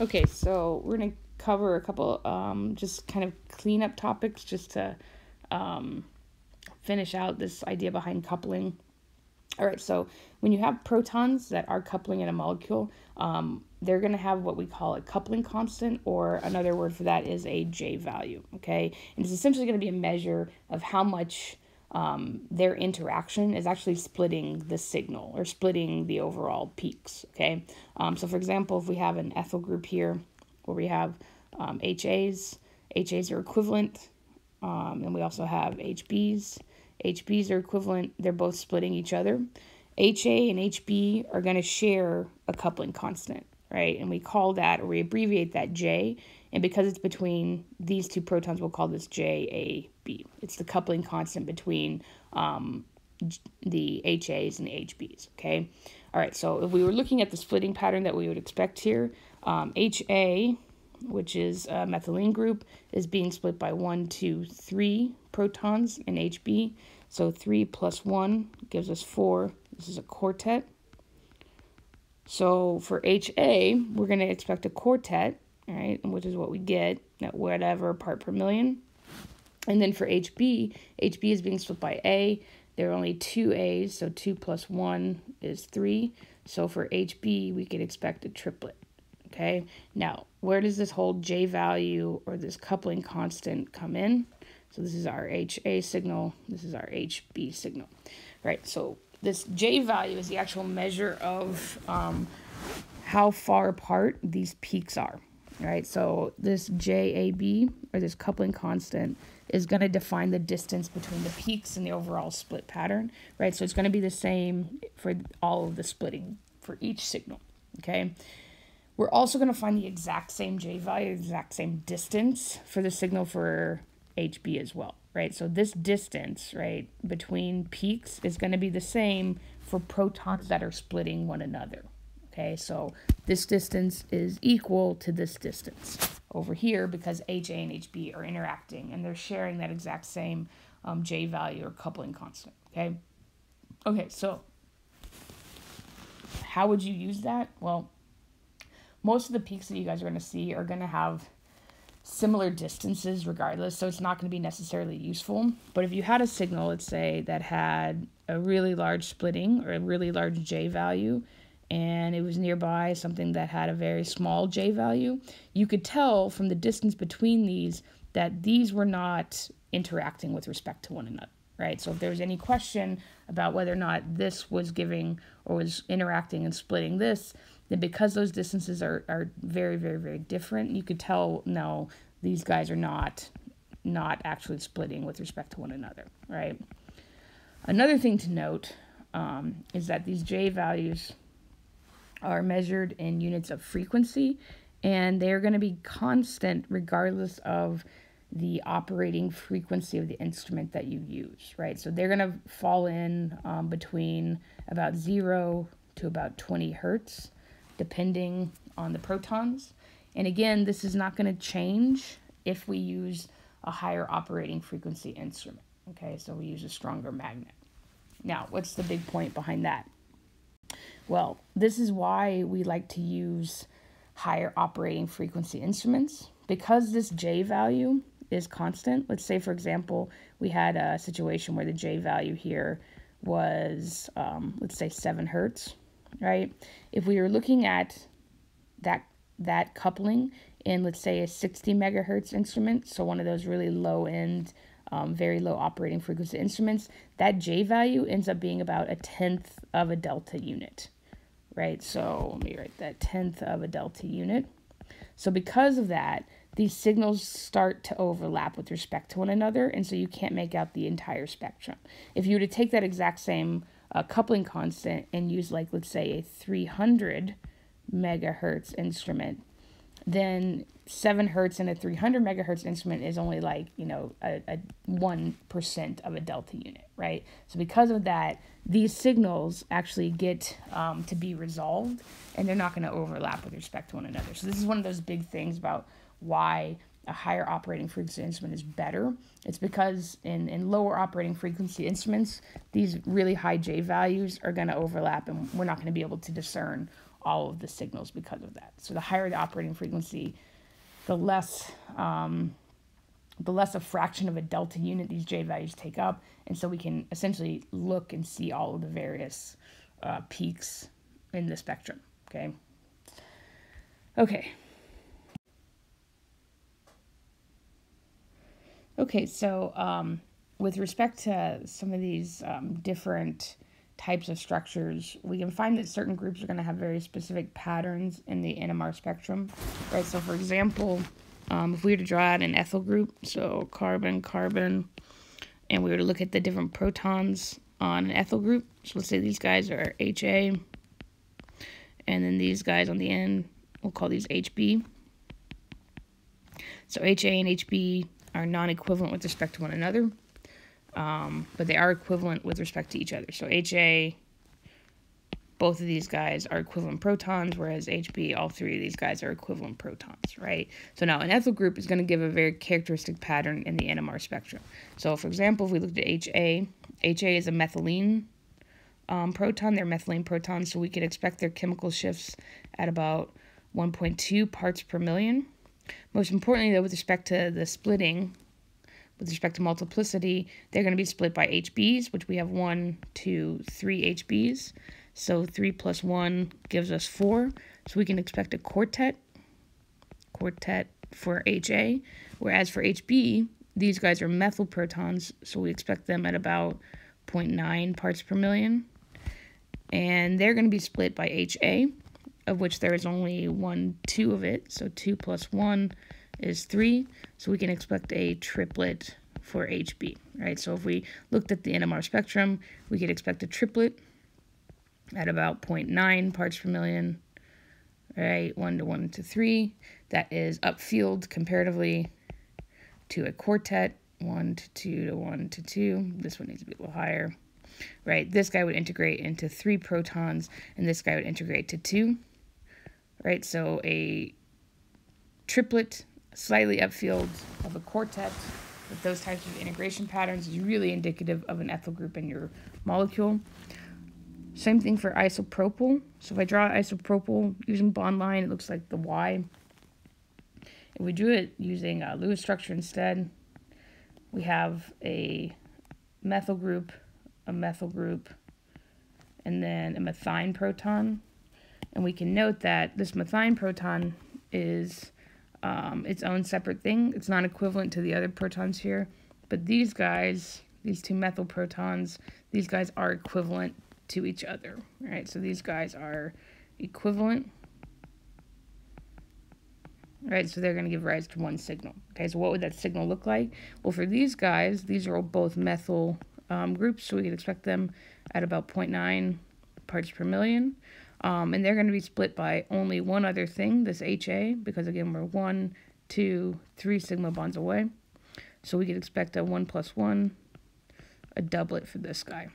Okay, so we're going to cover a couple um, just kind of cleanup topics just to um, finish out this idea behind coupling. All right, so when you have protons that are coupling in a molecule, um, they're going to have what we call a coupling constant, or another word for that is a J value, okay? And it's essentially going to be a measure of how much um, their interaction is actually splitting the signal or splitting the overall peaks, okay? Um, so, for example, if we have an ethyl group here where we have um, HAs. HAs are equivalent, um, and we also have HBs. HBs are equivalent, they're both splitting each other. HA and HB are going to share a coupling constant, right? And we call that, or we abbreviate that J, and because it's between these two protons, we'll call this JAB. It's the coupling constant between um, the HAs and HBs, okay? All right, so if we were looking at the splitting pattern that we would expect here, um, HA which is a methylene group, is being split by one, two, three protons in HB. So 3 plus 1 gives us 4. This is a quartet. So for HA, we're going to expect a quartet, right, which is what we get at whatever part per million. And then for HB, HB is being split by A. There are only two A's, so 2 plus 1 is 3. So for HB, we could expect a triplet. Okay, now where does this whole J value or this coupling constant come in? So this is our HA signal, this is our HB signal, right? So this J value is the actual measure of um, how far apart these peaks are, right? So this JAB, or this coupling constant, is going to define the distance between the peaks and the overall split pattern, right? So it's going to be the same for all of the splitting for each signal, okay? We're also going to find the exact same J value, exact same distance for the signal for HB as well, right? So this distance, right, between peaks is going to be the same for protons that are splitting one another, okay? So this distance is equal to this distance over here because HA and HB are interacting and they're sharing that exact same um, J value or coupling constant, okay? Okay, so how would you use that? Well, most of the peaks that you guys are going to see are going to have similar distances regardless, so it's not going to be necessarily useful. But if you had a signal, let's say, that had a really large splitting or a really large J value, and it was nearby something that had a very small J value, you could tell from the distance between these that these were not interacting with respect to one another, right? So if there was any question about whether or not this was giving or was interacting and splitting this, then because those distances are, are very, very, very different, you could tell, no, these guys are not not actually splitting with respect to one another, right? Another thing to note um, is that these J values are measured in units of frequency, and they're going to be constant regardless of the operating frequency of the instrument that you use, right? So they're going to fall in um, between about 0 to about 20 hertz depending on the protons. And again, this is not going to change if we use a higher operating frequency instrument. Okay, so we use a stronger magnet. Now, what's the big point behind that? Well, this is why we like to use higher operating frequency instruments because this J value is constant. Let's say, for example, we had a situation where the J value here was, um, let's say, 7 hertz right? If we were looking at that that coupling in let's say a 60 megahertz instrument, so one of those really low end, um, very low operating frequency instruments, that J value ends up being about a tenth of a delta unit, right? So let me write that tenth of a delta unit. So because of that, these signals start to overlap with respect to one another, and so you can't make out the entire spectrum. If you were to take that exact same a coupling constant and use like let's say a 300 megahertz instrument then 7 hertz in a 300 megahertz instrument is only like you know a, a 1% of a delta unit right? So because of that these signals actually get um, to be resolved and they're not going to overlap with respect to one another. So this is one of those big things about why a higher operating frequency instrument is better. It's because in, in lower operating frequency instruments, these really high J values are going to overlap and we're not going to be able to discern all of the signals because of that. So the higher the operating frequency, the less um, the less a fraction of a delta unit these J values take up, and so we can essentially look and see all of the various uh, peaks in the spectrum. Okay. Okay. Okay, so um, with respect to some of these um, different types of structures, we can find that certain groups are going to have very specific patterns in the NMR spectrum, right? So, for example, um, if we were to draw out an ethyl group, so carbon, carbon, and we were to look at the different protons on an ethyl group, so let's say these guys are HA, and then these guys on the end, we'll call these HB. So HA and HB are non-equivalent with respect to one another, um, but they are equivalent with respect to each other. So HA both of these guys are equivalent protons, whereas HB, all three of these guys are equivalent protons, right? So now an ethyl group is going to give a very characteristic pattern in the NMR spectrum. So for example, if we looked at HA, HA is a methylene um, proton, they're methylene protons, so we could expect their chemical shifts at about 1.2 parts per million. Most importantly, though, with respect to the splitting, with respect to multiplicity, they're going to be split by HBs, which we have one, two, three HBs. So 3 plus 1 gives us 4. So we can expect a quartet, quartet for HA. Whereas for HB, these guys are methyl protons, so we expect them at about 0.9 parts per million. And they're going to be split by HA, of which there is only one, two of it. So 2 plus 1 is 3. So we can expect a triplet for HB, right? So if we looked at the NMR spectrum, we could expect a triplet at about 0.9 parts per million, right? 1 to 1 to 3. That is upfield comparatively to a quartet, 1 to 2 to 1 to 2. This one needs to be a little higher, right? This guy would integrate into 3 protons, and this guy would integrate to 2, right? So a triplet, slightly upfield of a quartet with those types of integration patterns is really indicative of an ethyl group in your molecule. Same thing for isopropyl. So if I draw isopropyl using bond line, it looks like the Y. If we drew it using a Lewis structure instead, we have a methyl group, a methyl group, and then a methine proton. And we can note that this methine proton is um, its own separate thing. It's not equivalent to the other protons here. But these guys, these two methyl protons, these guys are equivalent to each other, right? So these guys are equivalent, right? So they're going to give rise to one signal. Okay, so what would that signal look like? Well, for these guys, these are both methyl um, groups, so we could expect them at about 0.9 parts per million. Um, and they're going to be split by only one other thing, this HA, because again, we're one, two, three sigma bonds away. So we could expect a 1 plus 1, a doublet for this guy.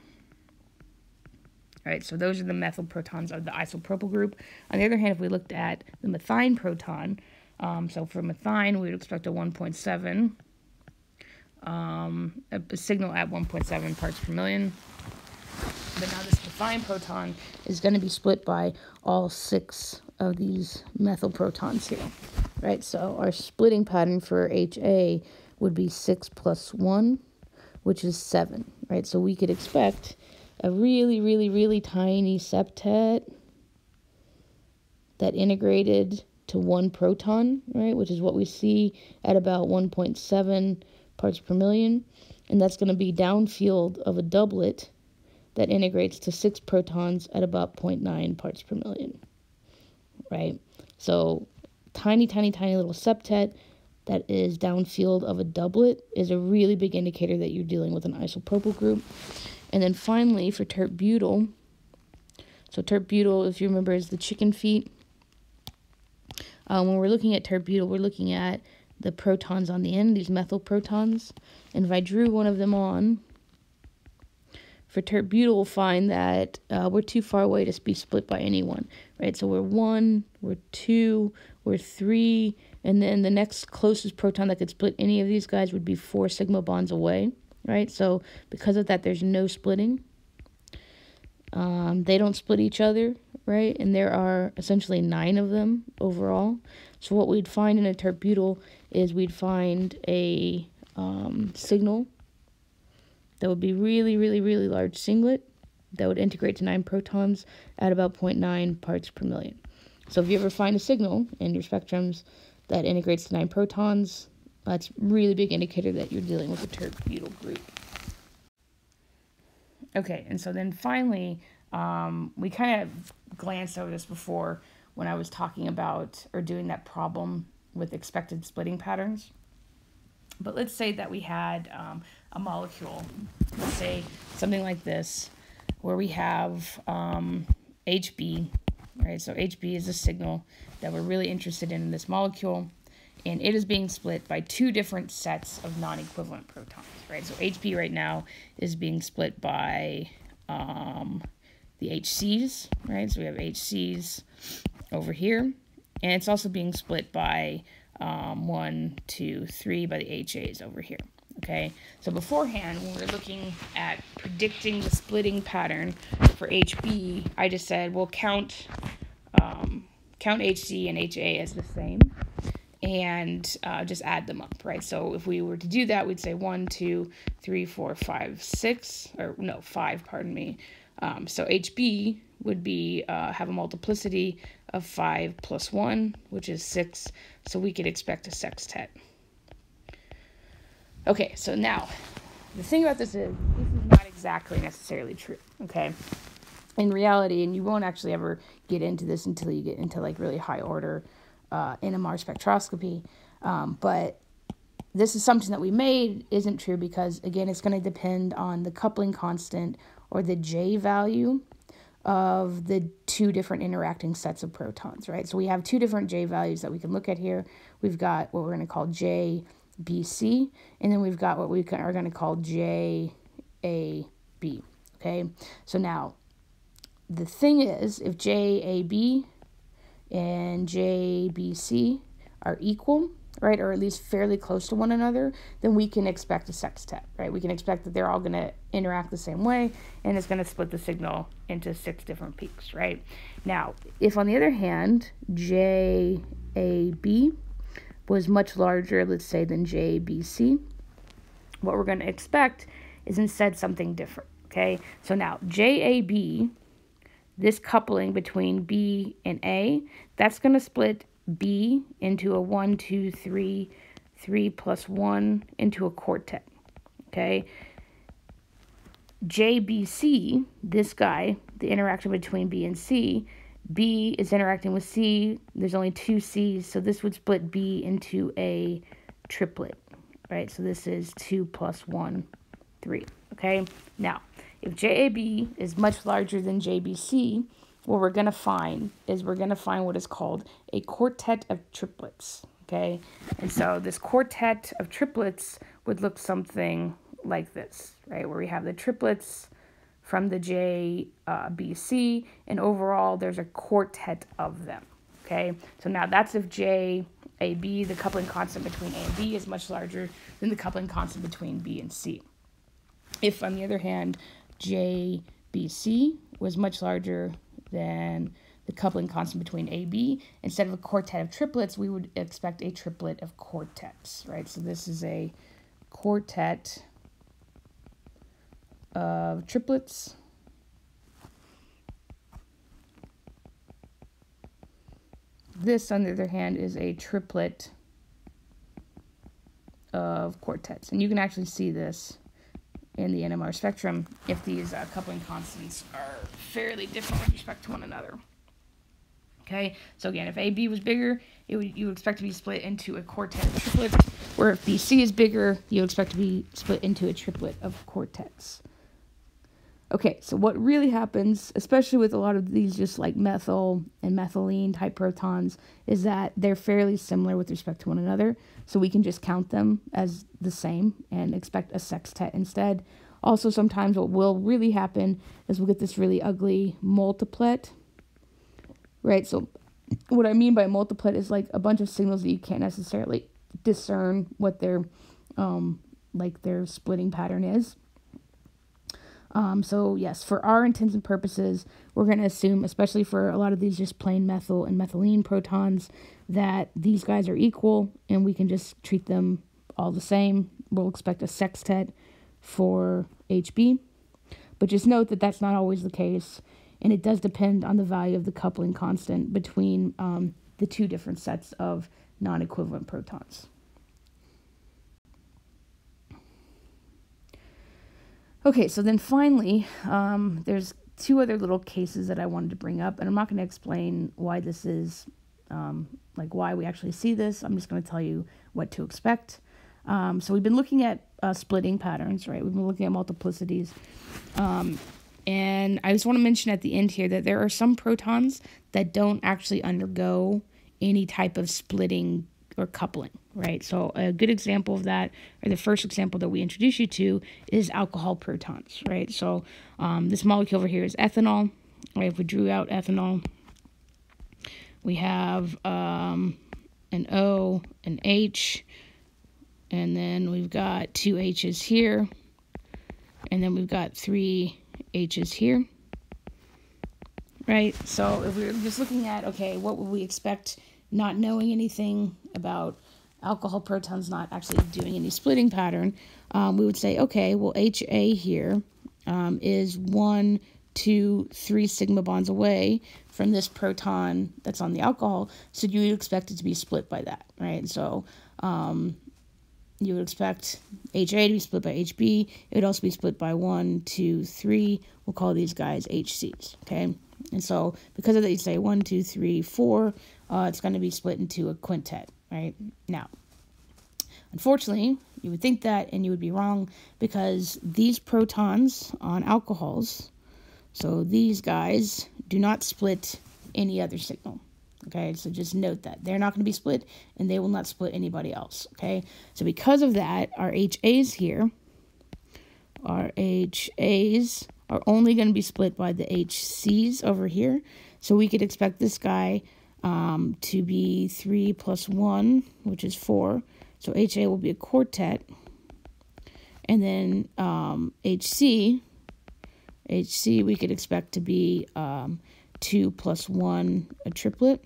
All right, so those are the methyl protons of the isopropyl group. On the other hand, if we looked at the methine proton, um, so for methine, we would expect a 1.7, um, a, a, signal at 1.7 parts per million. But now this methine proton is going to be split by all six of these methyl protons here. Right, so our splitting pattern for HA would be 6 plus 1, which is 7. Right, so we could expect a really, really, really tiny septet that integrated to one proton, right, which is what we see at about 1.7 parts per million. And that's going to be downfield of a doublet that integrates to six protons at about 0.9 parts per million, right? So tiny, tiny, tiny little septet that is downfield of a doublet is a really big indicator that you're dealing with an isopropyl group. And then finally, for tert-butyl, so tert-butyl, if you remember, is the chicken feet. Um, when we're looking at tert-butyl, we're looking at the protons on the end, these methyl protons. And if I drew one of them on, for tert-butyl, we'll find that uh, we're too far away to be split by anyone, right? So we're one, we're two, we're three, and then the next closest proton that could split any of these guys would be four sigma bonds away right? So because of that, there's no splitting. Um, they don't split each other, right? And there are essentially nine of them overall. So what we'd find in a tert-butyl is we'd find a um, signal that would be really, really, really large singlet that would integrate to nine protons at about 0.9 parts per million. So if you ever find a signal in your spectrums that integrates to nine protons, that's really big indicator that you're dealing with a tert-butyl group. Okay, and so then finally, um, we kind of glanced over this before when I was talking about or doing that problem with expected splitting patterns. But let's say that we had um, a molecule, let's say something like this, where we have um, HB, right? So HB is a signal that we're really interested in in this molecule and it is being split by two different sets of non-equivalent protons, right? So HB right now is being split by um, the HCs, right? So we have HCs over here. And it's also being split by um, one, two, three by the HAs over here. Okay, so beforehand, when we are looking at predicting the splitting pattern for HB, I just said we'll count um, count HC and HA as the same and uh, just add them up, right? So if we were to do that, we'd say one, two, three, four, five, six, or no, five, pardon me. Um, so HB would be uh, have a multiplicity of 5 plus 1, which is 6, so we could expect a sextet. Okay, so now, the thing about this is, this is not exactly necessarily true, okay? In reality, and you won't actually ever get into this until you get into like really high order uh, NMR spectroscopy, um, but this assumption that we made isn't true because, again, it's going to depend on the coupling constant or the J value of the two different interacting sets of protons, right? So we have two different J values that we can look at here. We've got what we're going to call J BC, and then we've got what we are going to call JAB. Okay, so now the thing is, if JAB and JBC are equal, right, or at least fairly close to one another, then we can expect a sextet, right? We can expect that they're all going to interact the same way, and it's going to split the signal into six different peaks, right? Now, if on the other hand, JAB was much larger, let's say, than JBC, what we're going to expect is instead something different, okay? So now, JAB, this coupling between B and A, that's going to split B into a 1, 2, 3, 3 plus 1 into a quartet, okay? JBC, this guy, the interaction between B and C, B is interacting with C. There's only two C's, so this would split B into a triplet, right? So this is 2 plus 1, 3, okay? Now, if JAB is much larger than JBC, what we're going to find is we're going to find what is called a quartet of triplets, okay? And so this quartet of triplets would look something like this, right? Where we have the triplets from the JBC, uh, and overall there's a quartet of them. Okay, so now that's if J, A, B, the coupling constant between A and B is much larger than the coupling constant between B and C. If, on the other hand, J, B, C was much larger than the coupling constant between AB, instead of a quartet of triplets, we would expect a triplet of quartets, right? So this is a quartet of triplets. This, on the other hand, is a triplet of quartets. And you can actually see this in the NMR spectrum if these uh, coupling constants are fairly different with respect to one another. Okay, so again, if AB was bigger, it would, you would expect to be split into a quartet of triplets, where if BC is bigger, you expect to be split into a triplet of quartets. Okay, so what really happens, especially with a lot of these just like methyl and methylene type protons, is that they're fairly similar with respect to one another. So we can just count them as the same and expect a sextet instead. Also, sometimes what will really happen is we'll get this really ugly multiplet, right? So what I mean by multiplet is like a bunch of signals that you can't necessarily discern what their um, like their splitting pattern is. Um, so yes, for our intents and purposes, we're going to assume, especially for a lot of these just plain methyl and methylene protons, that these guys are equal and we can just treat them all the same. We'll expect a sextet for HB. But just note that that's not always the case, and it does depend on the value of the coupling constant between um, the two different sets of non-equivalent protons. Okay, so then finally, um, there's two other little cases that I wanted to bring up, and I'm not going to explain why this is, um, like why we actually see this. I'm just going to tell you what to expect. Um, so we've been looking at uh, splitting patterns, right? We've been looking at multiplicities. Um, and I just want to mention at the end here that there are some protons that don't actually undergo any type of splitting or coupling, right? So a good example of that, or the first example that we introduce you to, is alcohol protons, right? So um, this molecule over here is ethanol, right, if we drew out ethanol, we have um, an O, an H, and then we've got two H's here, and then we've got three H's here. Right, so if we are just looking at, okay, what would we expect not knowing anything about alcohol protons not actually doing any splitting pattern, um, we would say, okay, well, HA here um, is one, two, three sigma bonds away from this proton that's on the alcohol, so you would expect it to be split by that, right? So um, you would expect HA to be split by HB. It would also be split by one, two, three. We'll call these guys HCs, okay? And so because of that, you say one, two, three, four, uh, it's going to be split into a quintet, right? Now, unfortunately, you would think that and you would be wrong because these protons on alcohols, so these guys, do not split any other signal. Okay, so just note that they're not going to be split and they will not split anybody else. Okay, so because of that, our HAs here, our HAs are only going to be split by the HCs over here. So we could expect this guy um, to be 3 plus 1, which is 4. So HA will be a quartet. And then um, HC, HC we could expect to be um, 2 plus 1, a triplet.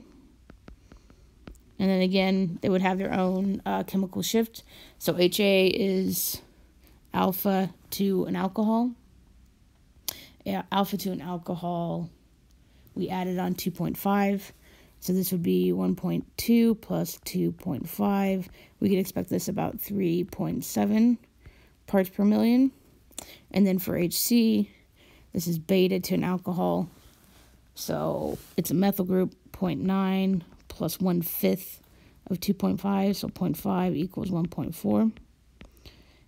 And then again, they would have their own uh, chemical shift. So HA is alpha to an alcohol. Yeah, alpha to an alcohol, we added on 2.5. So this would be 1.2 plus 2.5. We could expect this about 3.7 parts per million. And then for HC, this is beta to an alcohol. So it's a methyl group, 0.9 plus 1 fifth of 2.5. So 0.5 equals 1.4.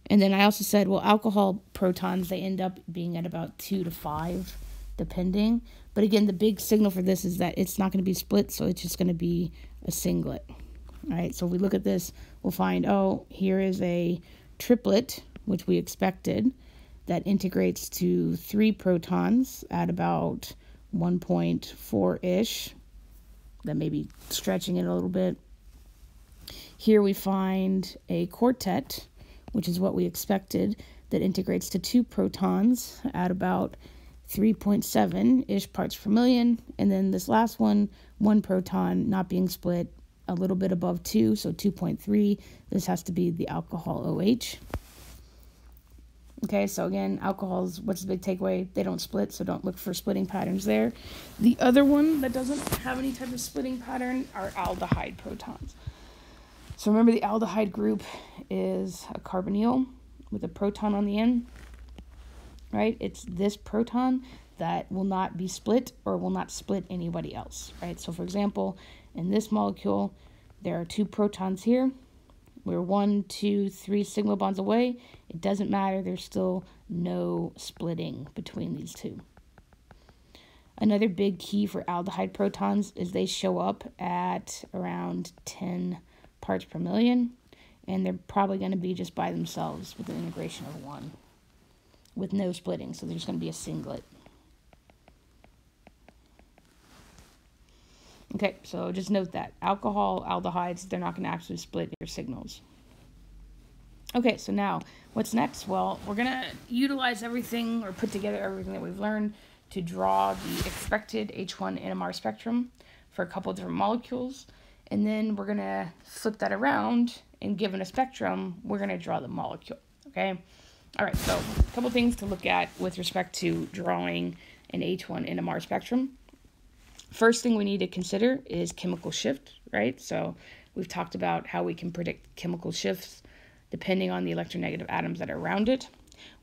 And then I also said, well, alcohol protons, they end up being at about 2 to 5, depending. But again, the big signal for this is that it's not going to be split, so it's just going to be a singlet. All right, so if we look at this, we'll find, oh, here is a triplet, which we expected, that integrates to three protons at about 1.4-ish. That may be stretching it a little bit. Here we find a quartet, which is what we expected, that integrates to two protons at about 3.7 ish parts per million. And then this last one, one proton not being split a little bit above 2, so 2.3. This has to be the alcohol OH. Okay, so again, alcohols, what's the big takeaway? They don't split, so don't look for splitting patterns there. The other one that doesn't have any type of splitting pattern are aldehyde protons. So remember the aldehyde group is a carbonyl with a proton on the end right? It's this proton that will not be split or will not split anybody else, right? So for example, in this molecule, there are two protons here. We're one, two, three sigma bonds away. It doesn't matter. There's still no splitting between these two. Another big key for aldehyde protons is they show up at around 10 parts per million, and they're probably going to be just by themselves with an integration of one with no splitting, so there's going to be a singlet. Okay, so just note that. Alcohol, aldehydes, they're not going to actually split your signals. Okay, so now what's next? Well, we're going to utilize everything or put together everything that we've learned to draw the expected H1 NMR spectrum for a couple different molecules. And then we're going to flip that around and given a spectrum, we're going to draw the molecule. Okay. All right, so a couple things to look at with respect to drawing an H1 NMR spectrum. First thing we need to consider is chemical shift, right? So we've talked about how we can predict chemical shifts depending on the electronegative atoms that are around it.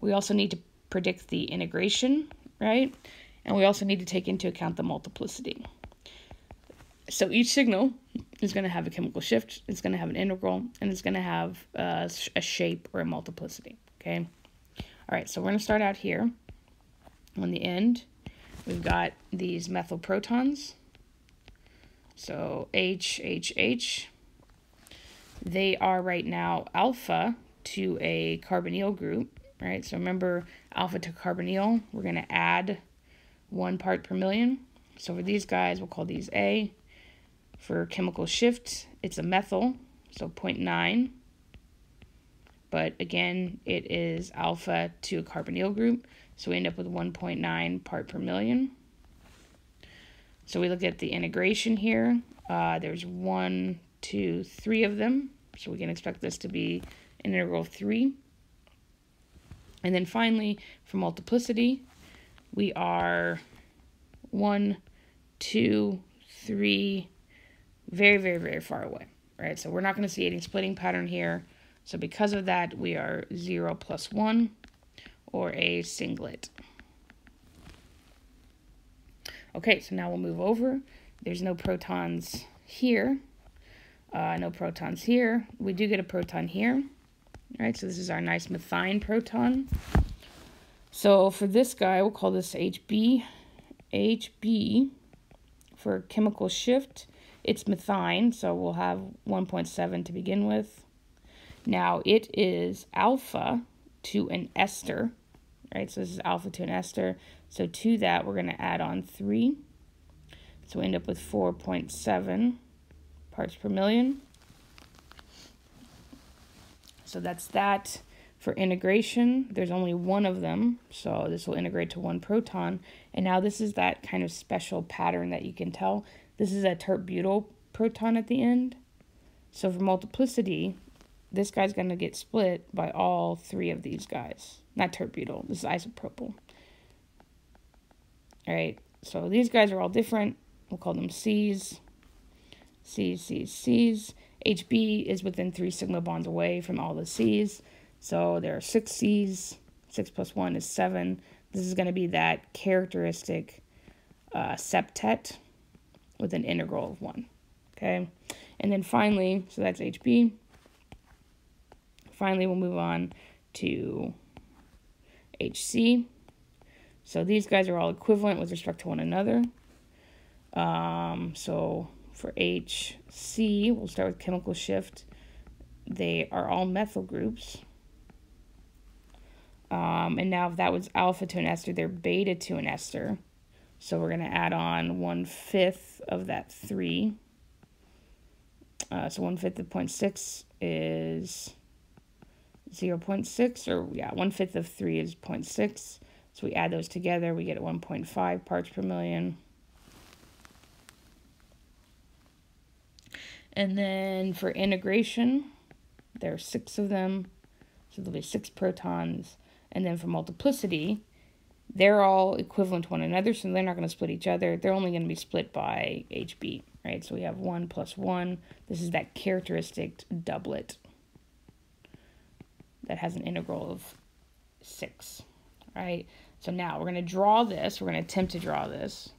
We also need to predict the integration, right? And we also need to take into account the multiplicity. So each signal is going to have a chemical shift, it's going to have an integral, and it's going to have a, a shape or a multiplicity, okay? All right, so we're going to start out here on the end. We've got these methyl protons. So H, H, H. They are right now alpha to a carbonyl group, right? So remember alpha to carbonyl, we're going to add one part per million. So for these guys, we'll call these A. For chemical shift, it's a methyl, so 0.9. But again, it is alpha to a carbonyl group, so we end up with 1.9 part per million. So we look at the integration here. Uh, there's one, two, three of them. So we can expect this to be an integral of 3. And then finally, for multiplicity, we are 1, 2, 3, very, very, very far away, right? So we're not going to see any splitting pattern here. So because of that, we are 0 plus 1, or a singlet. Okay, so now we'll move over. There's no protons here. Uh, no protons here. We do get a proton here. All right, so this is our nice methine proton. So for this guy, we'll call this HB. HB for chemical shift, it's methine, so we'll have 1.7 to begin with. Now it is alpha to an ester, right? So this is alpha to an ester. So to that, we're going to add on 3. So we end up with 4.7 parts per million. So that's that. For integration, there's only one of them, so this will integrate to one proton. And now this is that kind of special pattern that you can tell. This is a tert-butyl proton at the end. So for multiplicity, this guy's going to get split by all three of these guys. Not tert-butyl, this is isopropyl. Alright, so these guys are all different. We'll call them C's. C's, C's, C's. HB is within three sigma bonds away from all the C's. So there are six C's. Six plus one is seven. This is going to be that characteristic uh, septet with an integral of one. Okay. And then finally, so that's HB. Finally, we'll move on to HC. So these guys are all equivalent with respect to one another. Um, so for HC, we'll start with chemical shift. They are all methyl groups. Um, and now if that was alpha to an ester, they're beta to an ester. So we're going to add on one-fifth of that 3. Uh, so one-fifth of 0.6 is 0 0.6, or yeah, one-fifth of 3 is 0.6. So we add those together, we get 1.5 parts per million. And then for integration, there are six of them. So there'll be six protons. And then for multiplicity, they're all equivalent to one another, so they're not going to split each other. They're only going to be split by HB, right? So we have 1 plus 1. This is that characteristic doublet that has an integral of 6, right? So now we're going to draw this. We're going to attempt to draw this.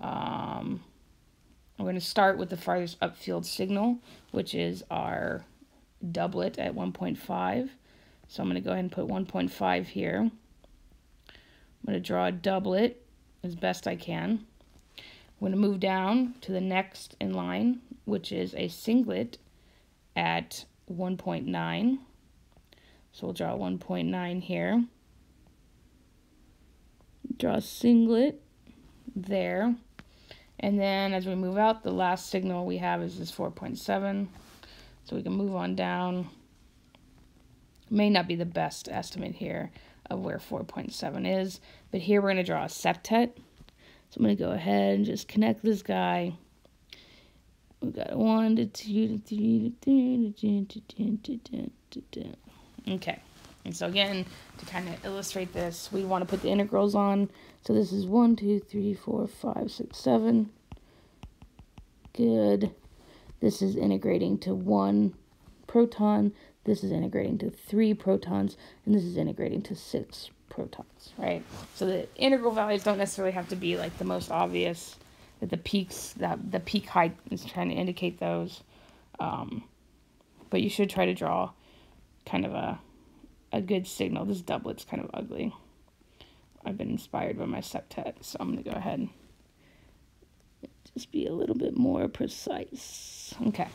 Um, we're going to start with the farthest upfield signal, which is our doublet at 1.5. So I'm going to go ahead and put 1.5 here. I'm going to draw a doublet as best I can. I'm going to move down to the next in line, which is a singlet at 1.9. So we'll draw 1.9 here. Draw a singlet there. And then as we move out, the last signal we have is this 4.7. So we can move on down. May not be the best estimate here of where 4.7 is, but here we're going to draw a septet. So I'm going to go ahead and just connect this guy. We've got a 1 to 2 to 3 to 10 to 10. Okay. And so again, to kind of illustrate this, we want to put the integrals on. So this is 1, 2, 3, 4, 5, 6, 7. Good. This is integrating to 1 proton. This is integrating to 3 protons. And this is integrating to 6 protons, right? So the integral values don't necessarily have to be like the most obvious. That the peaks, that the peak height is trying to indicate those. Um, but you should try to draw kind of a a good signal. This doublet's kind of ugly. I've been inspired by my septet, so I'm going to go ahead and just be a little bit more precise. Okay.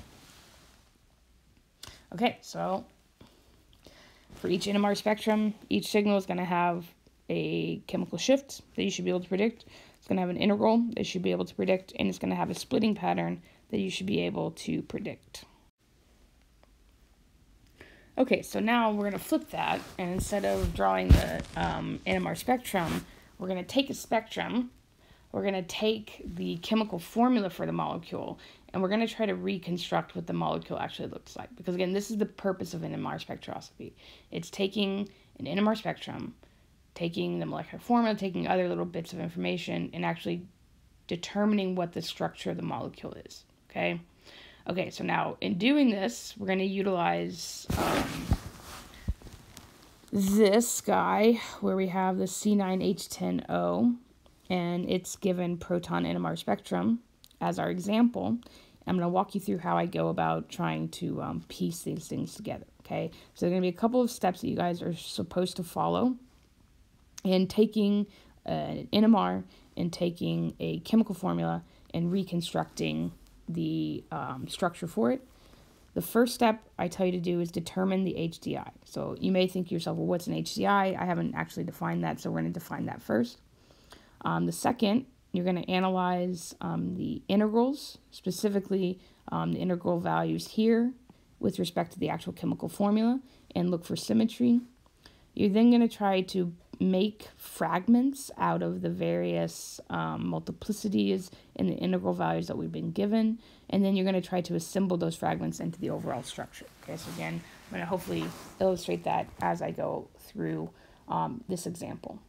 Okay, so for each NMR spectrum, each signal is going to have a chemical shift that you should be able to predict. It's going to have an integral that you should be able to predict, and it's going to have a splitting pattern that you should be able to predict. Okay, so now we're going to flip that, and instead of drawing the um, NMR spectrum, we're going to take a spectrum, we're going to take the chemical formula for the molecule, and we're going to try to reconstruct what the molecule actually looks like. Because again, this is the purpose of NMR spectroscopy. It's taking an NMR spectrum, taking the molecular formula, taking other little bits of information, and actually determining what the structure of the molecule is, okay? Okay, so now in doing this, we're going to utilize um, this guy where we have the C9H10O and it's given proton NMR spectrum as our example. I'm going to walk you through how I go about trying to um, piece these things together. Okay, so there are going to be a couple of steps that you guys are supposed to follow in taking uh, an NMR and taking a chemical formula and reconstructing the um, structure for it. The first step I tell you to do is determine the HDI. So you may think to yourself, well, what's an HDI? I haven't actually defined that, so we're going to define that first. Um, the second, you're going to analyze um, the integrals, specifically um, the integral values here with respect to the actual chemical formula, and look for symmetry. You're then going to try to make fragments out of the various um, multiplicities in the integral values that we've been given, and then you're going to try to assemble those fragments into the overall structure. Okay, so again, I'm going to hopefully illustrate that as I go through um, this example.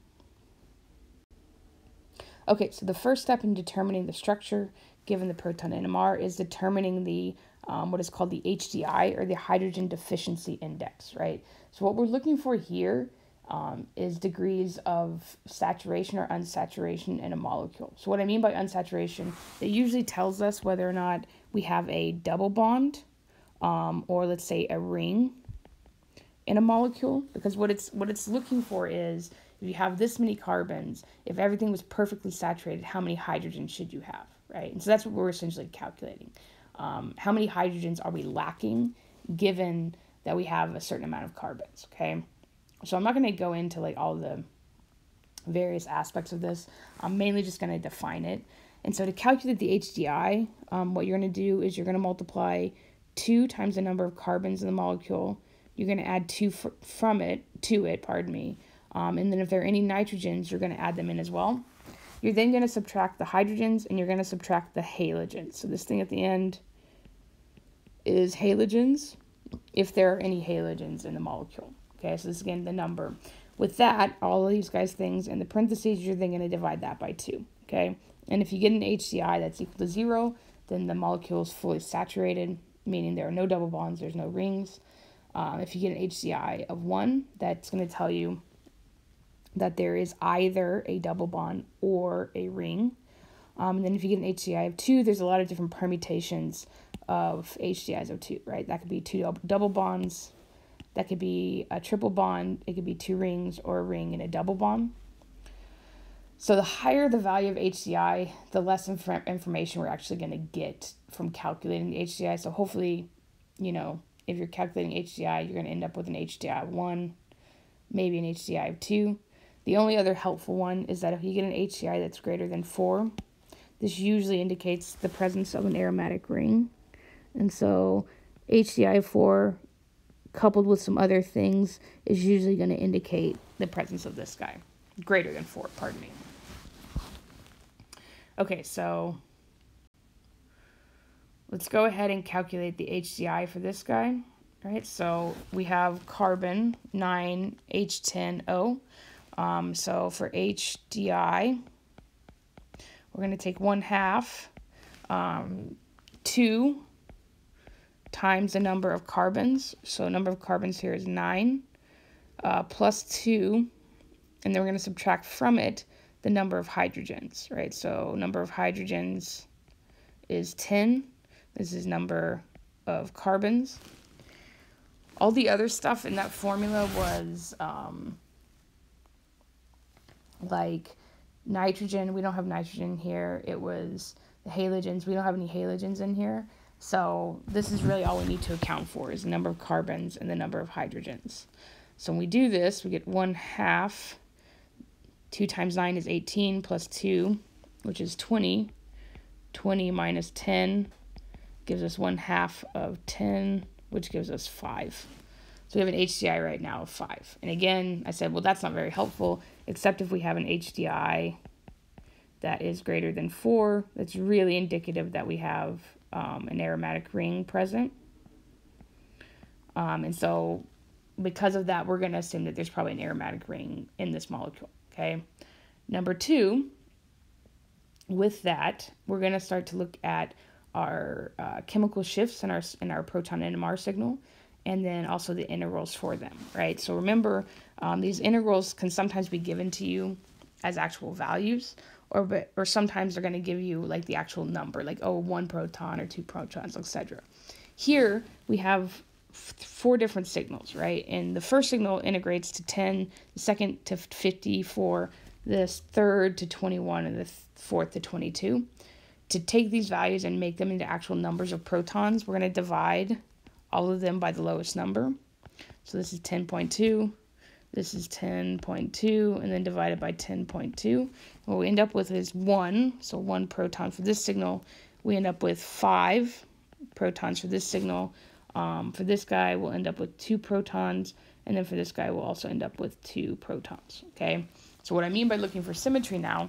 Okay, so the first step in determining the structure given the proton NMR is determining the um, what is called the HDI or the hydrogen deficiency index, right? So what we're looking for here um, is degrees of saturation or unsaturation in a molecule. So what I mean by unsaturation, it usually tells us whether or not we have a double bond um, or let's say a ring in a molecule because what it's what it's looking for is if you have this many carbons, if everything was perfectly saturated, how many hydrogens should you have, right? And so that's what we're essentially calculating. Um, how many hydrogens are we lacking given that we have a certain amount of carbons, okay? So I'm not going to go into like all the various aspects of this. I'm mainly just going to define it. And so to calculate the HDI, um, what you're going to do is you're going to multiply 2 times the number of carbons in the molecule. You're going to add 2 fr from it, to it, pardon me. Um, and then if there are any nitrogens, you're going to add them in as well. You're then going to subtract the hydrogens and you're going to subtract the halogens. So this thing at the end is halogens if there are any halogens in the molecule. Okay, so this is again the number. With that, all of these guys things in the parentheses, you're then going to divide that by 2. Okay, and if you get an HDI that's equal to 0, then the molecule is fully saturated, meaning there are no double bonds, there's no rings. Um, if you get an HDI of 1, that's going to tell you that there is either a double bond or a ring. Um, and then if you get an HDI of 2, there's a lot of different permutations of HDIs of 2, right? That could be two double bonds, that could be a triple bond, it could be two rings or a ring and a double bond. So the higher the value of HDI, the less inf- information we're actually going to get from calculating the HDI. So hopefully, you know, if you're calculating HDI, you're going to end up with an HDI of 1, maybe an HDI of 2. The only other helpful one is that if you get an HDI that's greater than 4, this usually indicates the presence of an aromatic ring. And so HDI of 4 coupled with some other things is usually going to indicate the presence of this guy. Greater than 4, pardon me. Okay, so let's go ahead and calculate the HDI for this guy. All right, so we have carbon 9H10O. Um, so for HDI, we're going to take 1 half, um, 2 times the number of carbons. So number of carbons here is 9 uh, plus 2. And then we're going to subtract from it the number of hydrogens, right? So number of hydrogens is 10. This is number of carbons. All the other stuff in that formula was um, like nitrogen. We don't have nitrogen here. It was the halogens. We don't have any halogens in here. So this is really all we need to account for is the number of carbons and the number of hydrogens. So when we do this, we get 1 half 2 times 9 is 18 plus 2, which is 20. 20 minus 10 gives us 1 half of 10, which gives us 5. So we have an HDI right now of 5. And again, I said, well, that's not very helpful, except if we have an HDI that is greater than 4. That's really indicative that we have um, an aromatic ring present. Um, and so because of that, we're going to assume that there's probably an aromatic ring in this molecule, okay? Number two, with that, we're going to start to look at our uh, chemical shifts in our, in our proton NMR signal and then also the integrals for them, right? So remember, um, these integrals can sometimes be given to you as actual values, or or sometimes they're going to give you like the actual number, like oh one proton or two protons, etc. Here we have four different signals, right? And the first signal integrates to 10, the second to 54, the third to 21, and the fourth to 22. To take these values and make them into actual numbers of protons, we're going to divide all of them by the lowest number. So this is 10.2, this is 10.2, and then divided by 10.2. What we end up with is 1, so 1 proton for this signal. We end up with 5 protons for this signal. Um, for this guy, we'll end up with 2 protons, and then for this guy, we'll also end up with 2 protons, okay? So what I mean by looking for symmetry now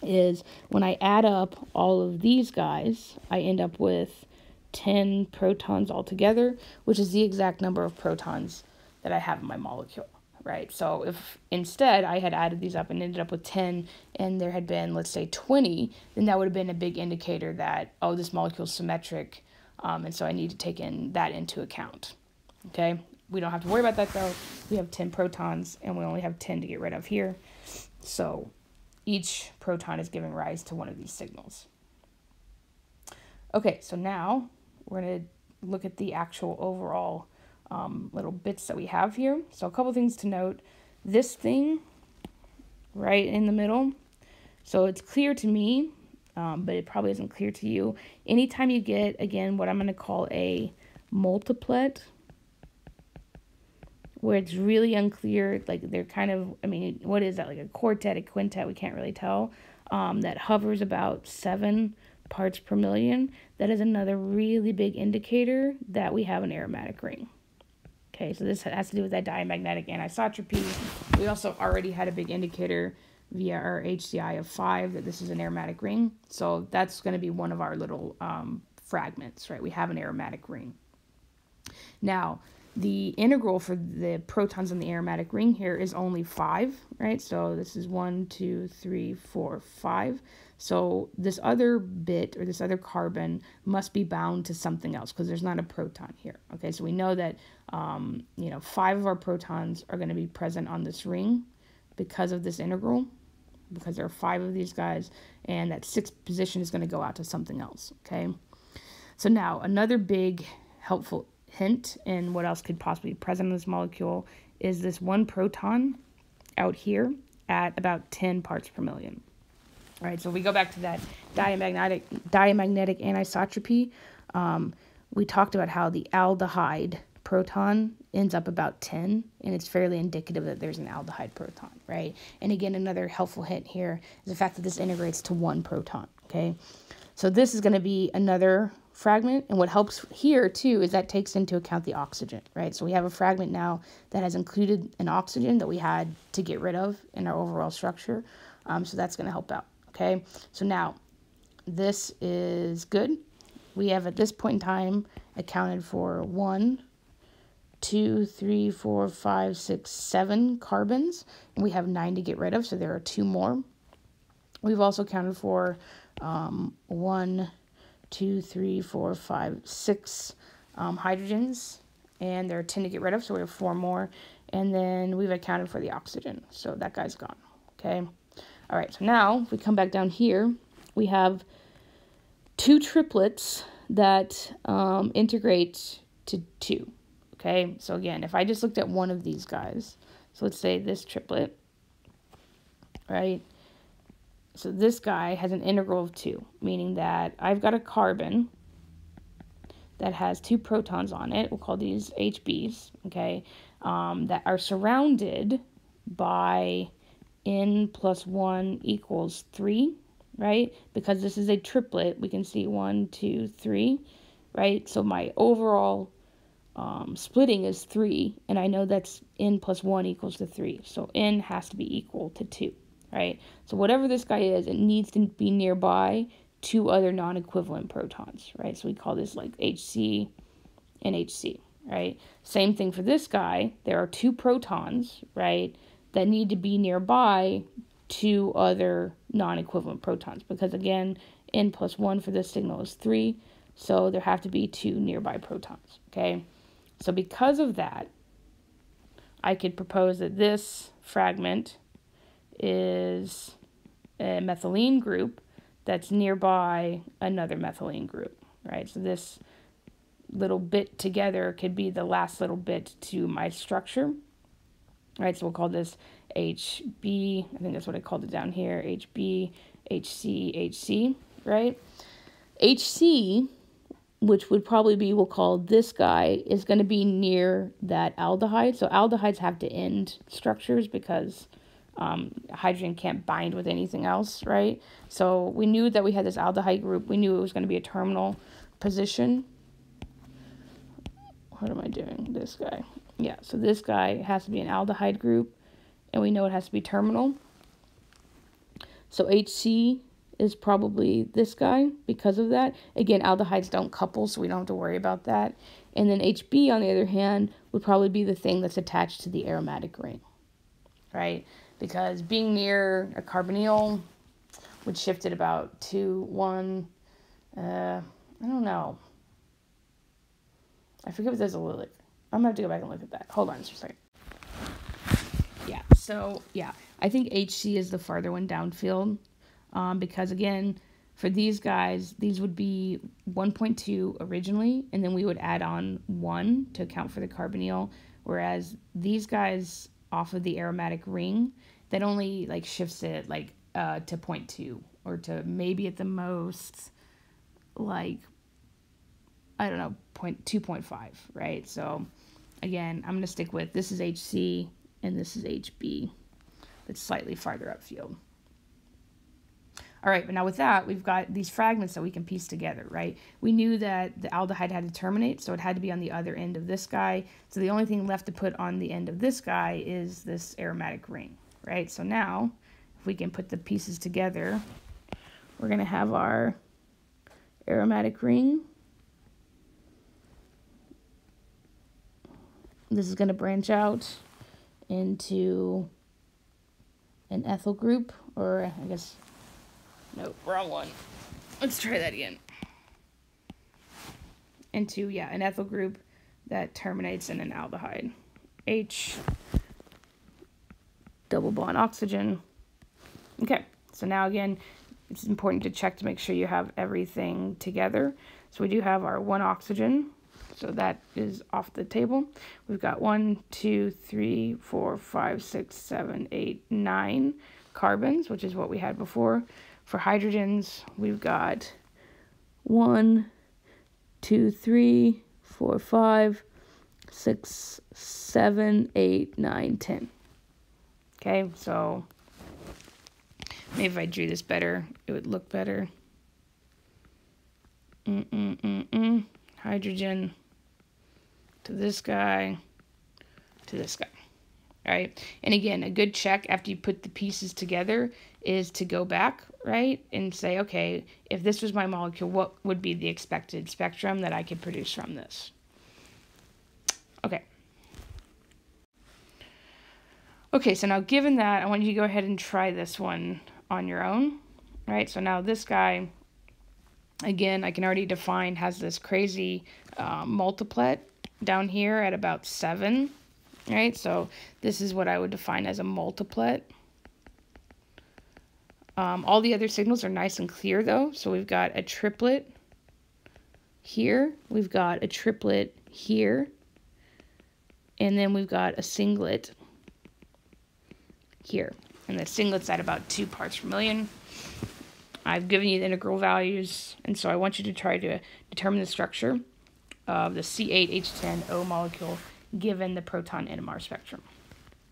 is when I add up all of these guys, I end up with 10 protons altogether, which is the exact number of protons that I have in my molecule right? So if instead I had added these up and ended up with 10 and there had been, let's say, 20, then that would have been a big indicator that, oh, this molecule is symmetric. Um, and so I need to take in that into account. Okay, we don't have to worry about that though. We have 10 protons and we only have 10 to get rid of here. So each proton is giving rise to one of these signals. Okay, so now we're going to look at the actual overall um, little bits that we have here. So a couple things to note. This thing right in the middle, so it's clear to me, um, but it probably isn't clear to you. Anytime you get, again, what I'm going to call a multiplet, where it's really unclear, like they're kind of, I mean, what is that, like a quartet, a quintet, we can't really tell, um, that hovers about seven parts per million, that is another really big indicator that we have an aromatic ring. Okay, so this has to do with that diamagnetic anisotropy. We also already had a big indicator via our HDI of 5 that this is an aromatic ring. So that's going to be one of our little um, fragments, right? We have an aromatic ring. Now, the integral for the protons in the aromatic ring here is only 5, right? So this is one, two, three, four, five. So this other bit or this other carbon must be bound to something else because there's not a proton here. Okay, so we know that um, you know five of our protons are going to be present on this ring because of this integral, because there are five of these guys, and that sixth position is going to go out to something else. Okay, so now another big helpful hint in what else could possibly be present in this molecule is this one proton out here at about 10 parts per million. Right, so we go back to that diamagnetic diamagnetic anisotropy, um, we talked about how the aldehyde proton ends up about 10, and it's fairly indicative that there's an aldehyde proton, right? And again, another helpful hint here is the fact that this integrates to one proton, okay? So this is going to be another fragment, and what helps here too is that takes into account the oxygen, right? So we have a fragment now that has included an oxygen that we had to get rid of in our overall structure, um, so that's going to help out. Okay, so now this is good. We have at this point in time accounted for one, two, three, four, five, six, seven carbons, and we have nine to get rid of, so there are two more. We've also counted for um, one, two, three, four, five, six um, hydrogens, and there are 10 to get rid of, so we have four more. And then we've accounted for the oxygen, so that guy's gone. Okay. All right, so now if we come back down here, we have two triplets that um, integrate to two. Okay, so again, if I just looked at one of these guys, so let's say this triplet, right? So this guy has an integral of two, meaning that I've got a carbon that has two protons on it. We'll call these HBs, okay, um, that are surrounded by n plus 1 equals 3, right? Because this is a triplet, we can see 1, 2, 3, right? So my overall um, splitting is 3, and I know that's n plus 1 equals to 3. So n has to be equal to 2, right? So whatever this guy is, it needs to be nearby two other non-equivalent protons, right? So we call this like HC and HC, right? Same thing for this guy. There are two protons, right, that need to be nearby two other non-equivalent protons because again, n plus 1 for this signal is 3, so there have to be two nearby protons, okay? So because of that, I could propose that this fragment is a methylene group that's nearby another methylene group, right? So this little bit together could be the last little bit to my structure, right? So we'll call this HB, I think that's what I called it down here, HB, HC, HC, right? HC, which would probably be, we'll call this guy, is going to be near that aldehyde. So aldehydes have to end structures because um, hydrogen can't bind with anything else, right? So we knew that we had this aldehyde group. We knew it was going to be a terminal position. What am I doing? This guy. Yeah, so this guy has to be an aldehyde group, and we know it has to be terminal. So HC is probably this guy because of that. Again, aldehydes don't couple, so we don't have to worry about that. And then HB, on the other hand, would probably be the thing that's attached to the aromatic ring, right? because being near a carbonyl would shift it about two, one, uh, I don't know. I forget what there's a little. I'm gonna have to go back and look at that. Hold on just a second. Yeah, so yeah, I think HC is the farther one downfield, um, because again, for these guys, these would be 1.2 originally, and then we would add on one to account for the carbonyl, whereas these guys off of the aromatic ring, that only like shifts it like uh, to 0.2 or to maybe at the most like I don't know, point two point five, right? So again, I'm gonna stick with this is HC and this is HB. It's slightly farther upfield. All right, but now with that, we've got these fragments that we can piece together, right? We knew that the aldehyde had to terminate, so it had to be on the other end of this guy. So the only thing left to put on the end of this guy is this aromatic ring, right? So now, if we can put the pieces together, we're going to have our aromatic ring. This is going to branch out into an ethyl group, or I guess no, wrong one. Let's try that again. Into, yeah, an ethyl group that terminates in an aldehyde. H, double bond oxygen. Okay, so now again, it's important to check to make sure you have everything together. So we do have our one oxygen, so that is off the table. We've got one, two, three, four, five, six, seven, eight, nine carbons, which is what we had before. For hydrogens, we've got one, two, three, four, five, six, seven, eight, nine, ten. Okay, so maybe if I drew this better, it would look better. Mm -mm -mm -mm. Hydrogen to this guy to this guy. Right, and again, a good check after you put the pieces together is to go back, right, and say, okay, if this was my molecule, what would be the expected spectrum that I could produce from this? Okay. Okay, so now given that, I want you to go ahead and try this one on your own, right? So now this guy, again, I can already define, has this crazy uh, multiplet down here at about 7, right? So this is what I would define as a multiplet. Um, all the other signals are nice and clear though. So we've got a triplet here. We've got a triplet here. And then we've got a singlet here. And the singlet's at about two parts per million. I've given you the integral values, and so I want you to try to determine the structure of the C8H10O molecule given the proton NMR spectrum.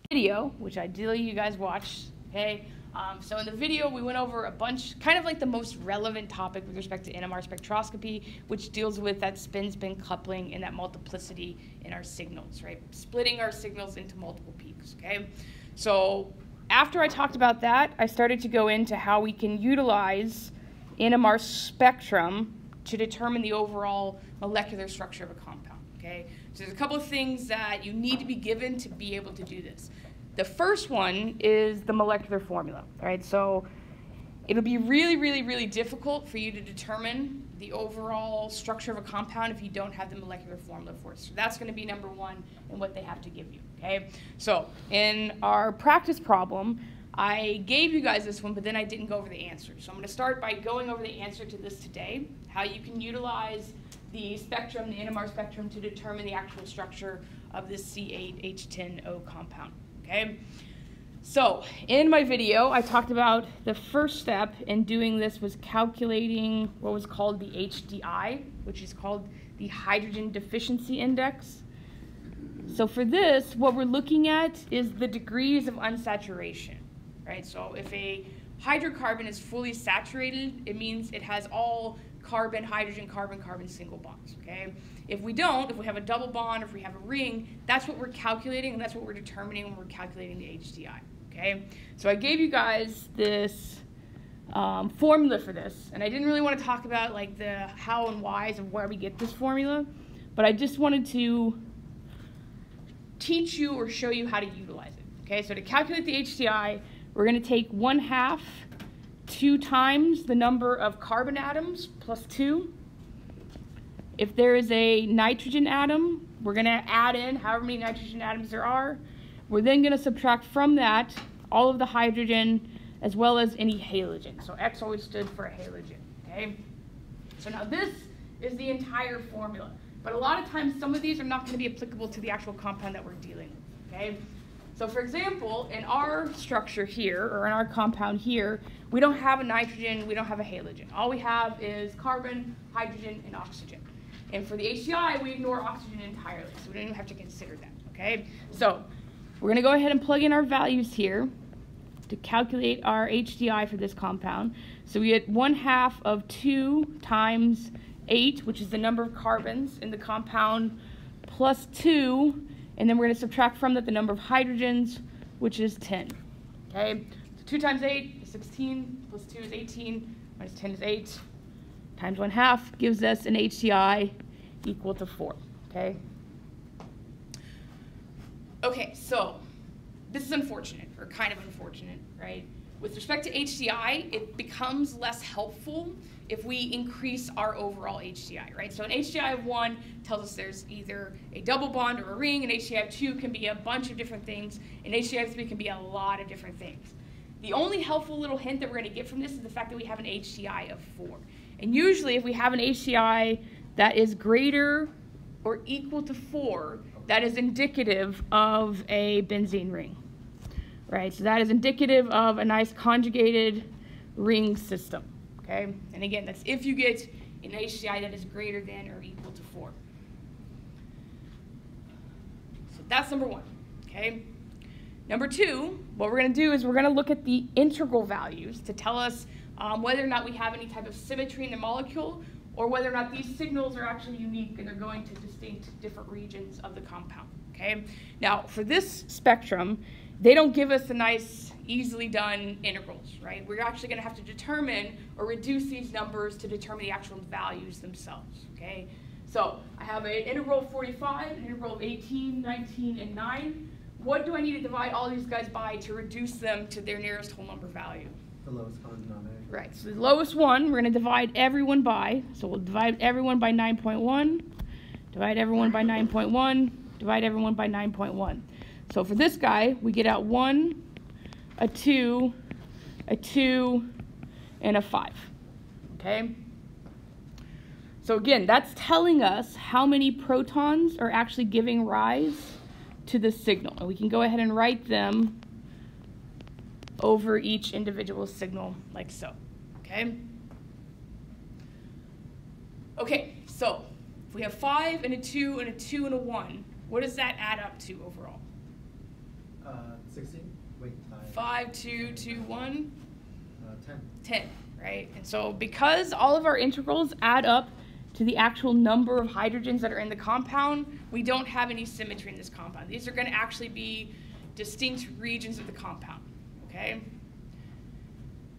Video, which ideally you guys watch okay? Um, so in the video, we went over a bunch, kind of like the most relevant topic with respect to NMR spectroscopy, which deals with that spin-spin coupling and that multiplicity in our signals, right? Splitting our signals into multiple peaks, okay? So after I talked about that, I started to go into how we can utilize NMR spectrum to determine the overall molecular structure of a compound, okay? So there's a couple of things that you need to be given to be able to do this. The first one is the molecular formula, right? So it'll be really, really, really difficult for you to determine the overall structure of a compound if you don't have the molecular formula for it. So that's going to be number one in what they have to give you, okay? So in our practice problem, I gave you guys this one, but then I didn't go over the answer. So I'm going to start by going over the answer to this today, how you can utilize the spectrum, the NMR spectrum, to determine the actual structure of this C8H10O compound okay? So in my video, I talked about the first step in doing this was calculating what was called the HDI, which is called the hydrogen deficiency index. So for this, what we're looking at is the degrees of unsaturation, right? So if a hydrocarbon is fully saturated, it means it has all carbon, hydrogen, carbon, carbon single bonds, okay? If we don't, if we have a double bond, if we have a ring, that's what we're calculating and that's what we're determining when we're calculating the HDI, okay? So I gave you guys this um, formula for this, and I didn't really want to talk about like the how and whys of where we get this formula, but I just wanted to teach you or show you how to utilize it, okay? So to calculate the HDI, we're going to take one half 2 times the number of carbon atoms plus 2. If there is a nitrogen atom, we're going to add in however many nitrogen atoms there are. We're then going to subtract from that all of the hydrogen as well as any halogen. So X always stood for a halogen, okay? So now this is the entire formula. But a lot of times some of these are not going to be applicable to the actual compound that we're dealing with, okay? So for example, in our structure here, or in our compound here, we don't have a nitrogen, we don't have a halogen. All we have is carbon, hydrogen, and oxygen. And for the HDI, we ignore oxygen entirely, so we don't even have to consider that, okay? So we're gonna go ahead and plug in our values here to calculate our HDI for this compound. So we get one half of two times eight, which is the number of carbons in the compound, plus two, and then we're going to subtract from that the number of hydrogens, which is 10. Okay, so 2 times 8 is 16, plus 2 is 18, minus 10 is 8, times 1 half gives us an HDI equal to 4. Okay? Okay, so this is unfortunate, or kind of unfortunate, right? With respect to HDI, it becomes less helpful if we increase our overall HDI, right? So an HDI of 1 tells us there's either a double bond or a ring, an HDI of 2 can be a bunch of different things, and HDI of 3 can be a lot of different things. The only helpful little hint that we're going to get from this is the fact that we have an HDI of 4. And usually if we have an HDI that is greater or equal to 4, that is indicative of a benzene ring, right? So that is indicative of a nice conjugated ring system okay? And again, that's if you get an HDI that is greater than or equal to 4. So that's number one, okay? Number two, what we're going to do is we're going to look at the integral values to tell us um, whether or not we have any type of symmetry in the molecule or whether or not these signals are actually unique and they're going to distinct different regions of the compound, okay? Now, for this spectrum, they don't give us the nice easily done integrals, right? We're actually going to have to determine or reduce these numbers to determine the actual values themselves, okay? So I have an integral of 45, an integral of 18, 19, and 9. What do I need to divide all these guys by to reduce them to their nearest whole number value? The lowest common denominator. Right, so the lowest one, we're going to divide everyone by. So we'll divide everyone by 9.1, divide everyone by 9.1, divide everyone by 9.1. So for this guy, we get out 1, a 2, a 2, and a 5. Okay? So again, that's telling us how many protons are actually giving rise to the signal. And we can go ahead and write them over each individual signal like so. Okay? Okay, so if we have 5 and a 2 and a 2 and a 1, what does that add up to overall? 16? Wait, time. 5, 2, 2, 1? Uh, 10. 10, right? And so because all of our integrals add up to the actual number of hydrogens that are in the compound, we don't have any symmetry in this compound. These are going to actually be distinct regions of the compound, okay?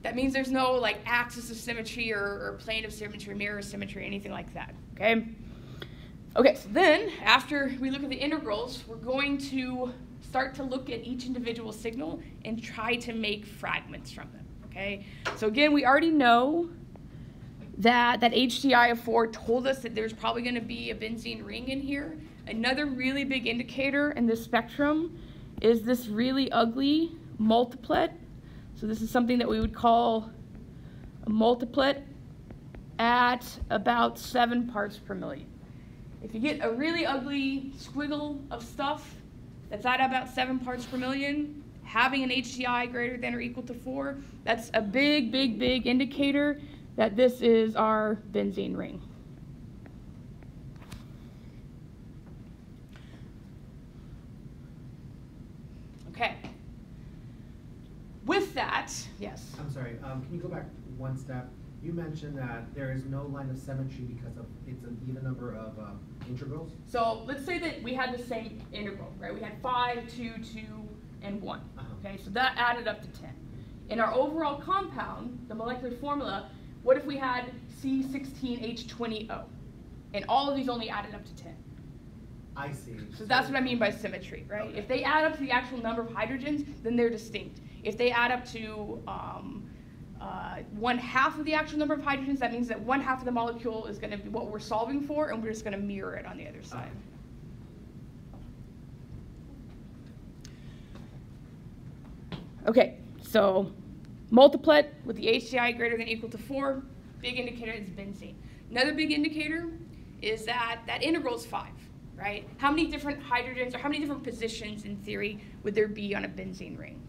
That means there's no like axis of symmetry or, or plane of symmetry, mirror symmetry, anything like that, okay? Okay, so then after we look at the integrals, we're going to start to look at each individual signal and try to make fragments from them, okay? So again, we already know that that HDI of 4 told us that there's probably going to be a benzene ring in here. Another really big indicator in this spectrum is this really ugly multiplet. So this is something that we would call a multiplet at about 7 parts per million. If you get a really ugly squiggle of stuff that's at about 7 parts per million, having an HDI greater than or equal to 4, that's a big, big, big indicator that this is our benzene ring. Okay. With that, yes. I'm sorry, um, can you go back one step? You mentioned that there is no line of symmetry because of it's an even number of uh, integrals. So let's say that we had the same integral, right? We had 5, 2, 2, and 1. Uh-huh. Okay, so that added up to 10. In our overall compound, the molecular formula, what if we had C16H20O? And all of these only added up to 10. I see. So that's what I mean by symmetry, right? Okay. If they add up to the actual number of hydrogens, then they're distinct. If they add up to um, uh, one half of the actual number of hydrogens, that means that one half of the molecule is going to be what we're solving for, and we're just going to mirror it on the other side. Okay, so multiplet with the HDI greater than or equal to 4, big indicator is benzene. Another big indicator is that that integral is 5, right? How many different hydrogens or how many different positions in theory would there be on a benzene ring?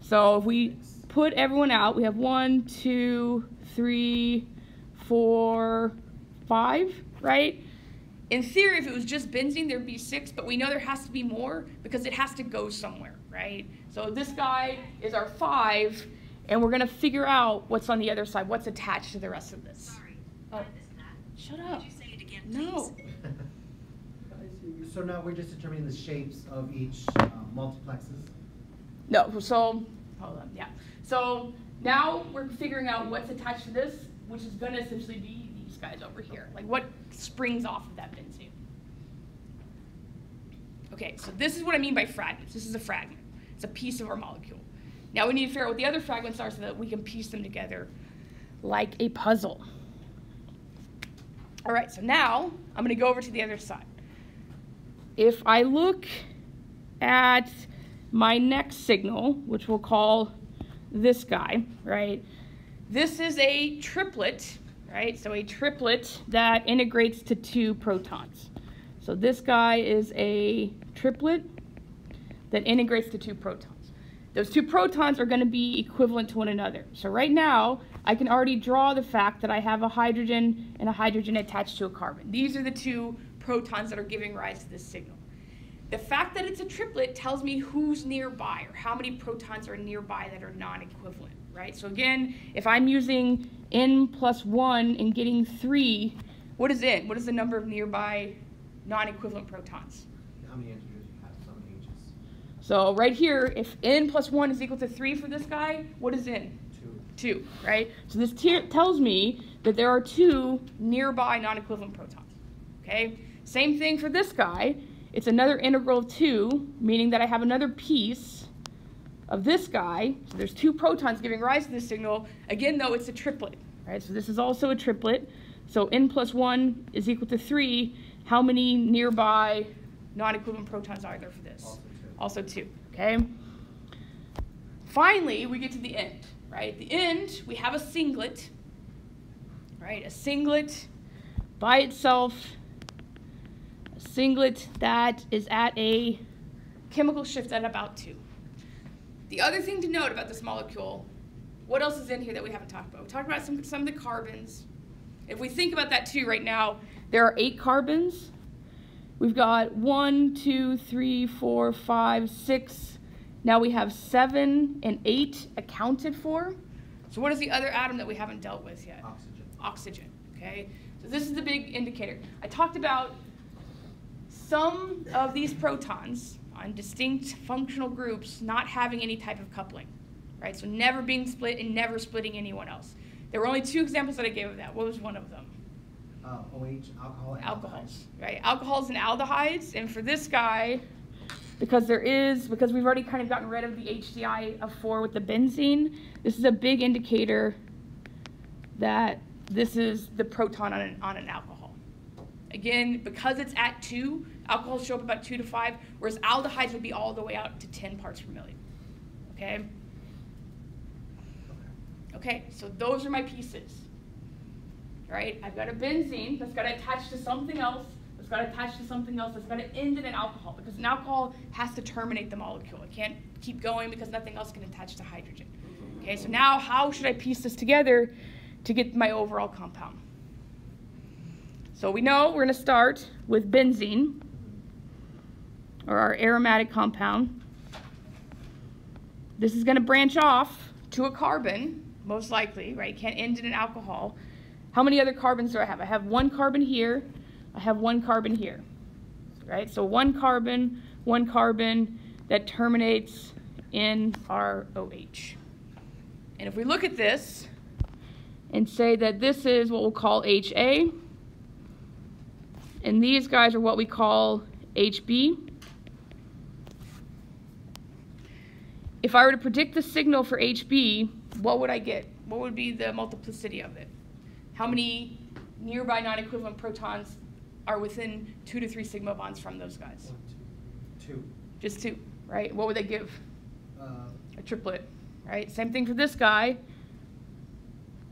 So if we put everyone out, we have one, two, three, four, five, right? In theory, if it was just benzene, there'd be six, but we know there has to be more because it has to go somewhere, right? So this guy is our five, and we're gonna figure out what's on the other side, what's attached to the rest of this. Sorry, Oh. I missed that. Shut up. Could you say it again, No. so now we're just determining the shapes of each uh, multiplexes. No, so, hold on, yeah. So now we're figuring out what's attached to this, which is gonna essentially be these guys over here. Like what springs off of that benzene. Okay, so this is what I mean by fragments. This is a fragment. It's a piece of our molecule. Now we need to figure out what the other fragments are so that we can piece them together like a puzzle. All right, so now I'm gonna go over to the other side. If I look at my next signal, which we'll call this guy, right? This is a triplet, right? So a triplet that integrates to two protons. So this guy is a triplet that integrates to two protons. Those two protons are going to be equivalent to one another. So right now, I can already draw the fact that I have a hydrogen and a hydrogen attached to a carbon. These are the two protons that are giving rise to this signal. The fact that it's a triplet tells me who's nearby or how many protons are nearby that are non-equivalent, right? So again, if I'm using n plus 1 and getting 3, what is n? What is the number of nearby non-equivalent protons? How many integers you have? So right here, if n plus 1 is equal to 3 for this guy, what is n? Two. 2, right? So this tells me that there are two nearby non-equivalent protons, okay? Same thing for this guy. It's another integral of 2, meaning that I have another piece of this guy. So there's two protons giving rise to this signal. Again, though, it's a triplet, right? So this is also a triplet. So n plus 1 is equal to 3. How many nearby non-equivalent protons are there for this? Also two. Also 2, okay? Finally, we get to the end, right? The end, we have a singlet, right? A singlet by itself, singlet that is at a chemical shift at about 2. The other thing to note about this molecule, what else is in here that we haven't talked about? We talked about some, some of the carbons. If we think about that too right now, there are eight carbons. We've got one, two, three, four, five, six, Now we have 7 and 8 accounted for. So what is the other atom that we haven't dealt with yet? Oxygen. Oxygen, okay? So this is the big indicator. I talked about some of these protons on distinct functional groups not having any type of coupling, right? So never being split and never splitting anyone else. There were only two examples that I gave of that. What was one of them? Uh, OH, alcohol, alcohols, right? Alcohols and aldehydes. And for this guy, because there is, because we've already kind of gotten rid of the HDI of 4 with the benzene, this is a big indicator that this is the proton on an, on an alcohol. Again, because it's at 2, alcohols show up about 2 to 5, whereas aldehydes would be all the way out to 10 parts per million. Okay? Okay, so those are my pieces. Right? I've got a benzene that's got to attach to something else, that's got to attach to something else, that's got to end in an alcohol, because an alcohol has to terminate the molecule. It can't keep going because nothing else can attach to hydrogen. Okay, so now how should I piece this together to get my overall compound? So we know we're going to start with benzene, or our aromatic compound. This is going to branch off to a carbon, most likely, right? Can't end in an alcohol. How many other carbons do I have? I have one carbon here. I have one carbon here, right? So one carbon, one carbon that terminates in our OH. And if we look at this and say that this is what we'll call HA, and these guys are what we call HB, if I were to predict the signal for HB, what would I get? What would be the multiplicity of it? How many nearby non-equivalent protons are within two to three sigma bonds from those guys? One, two. two. Just two, right? What would they give? Uh, a triplet, right? Same thing for this guy.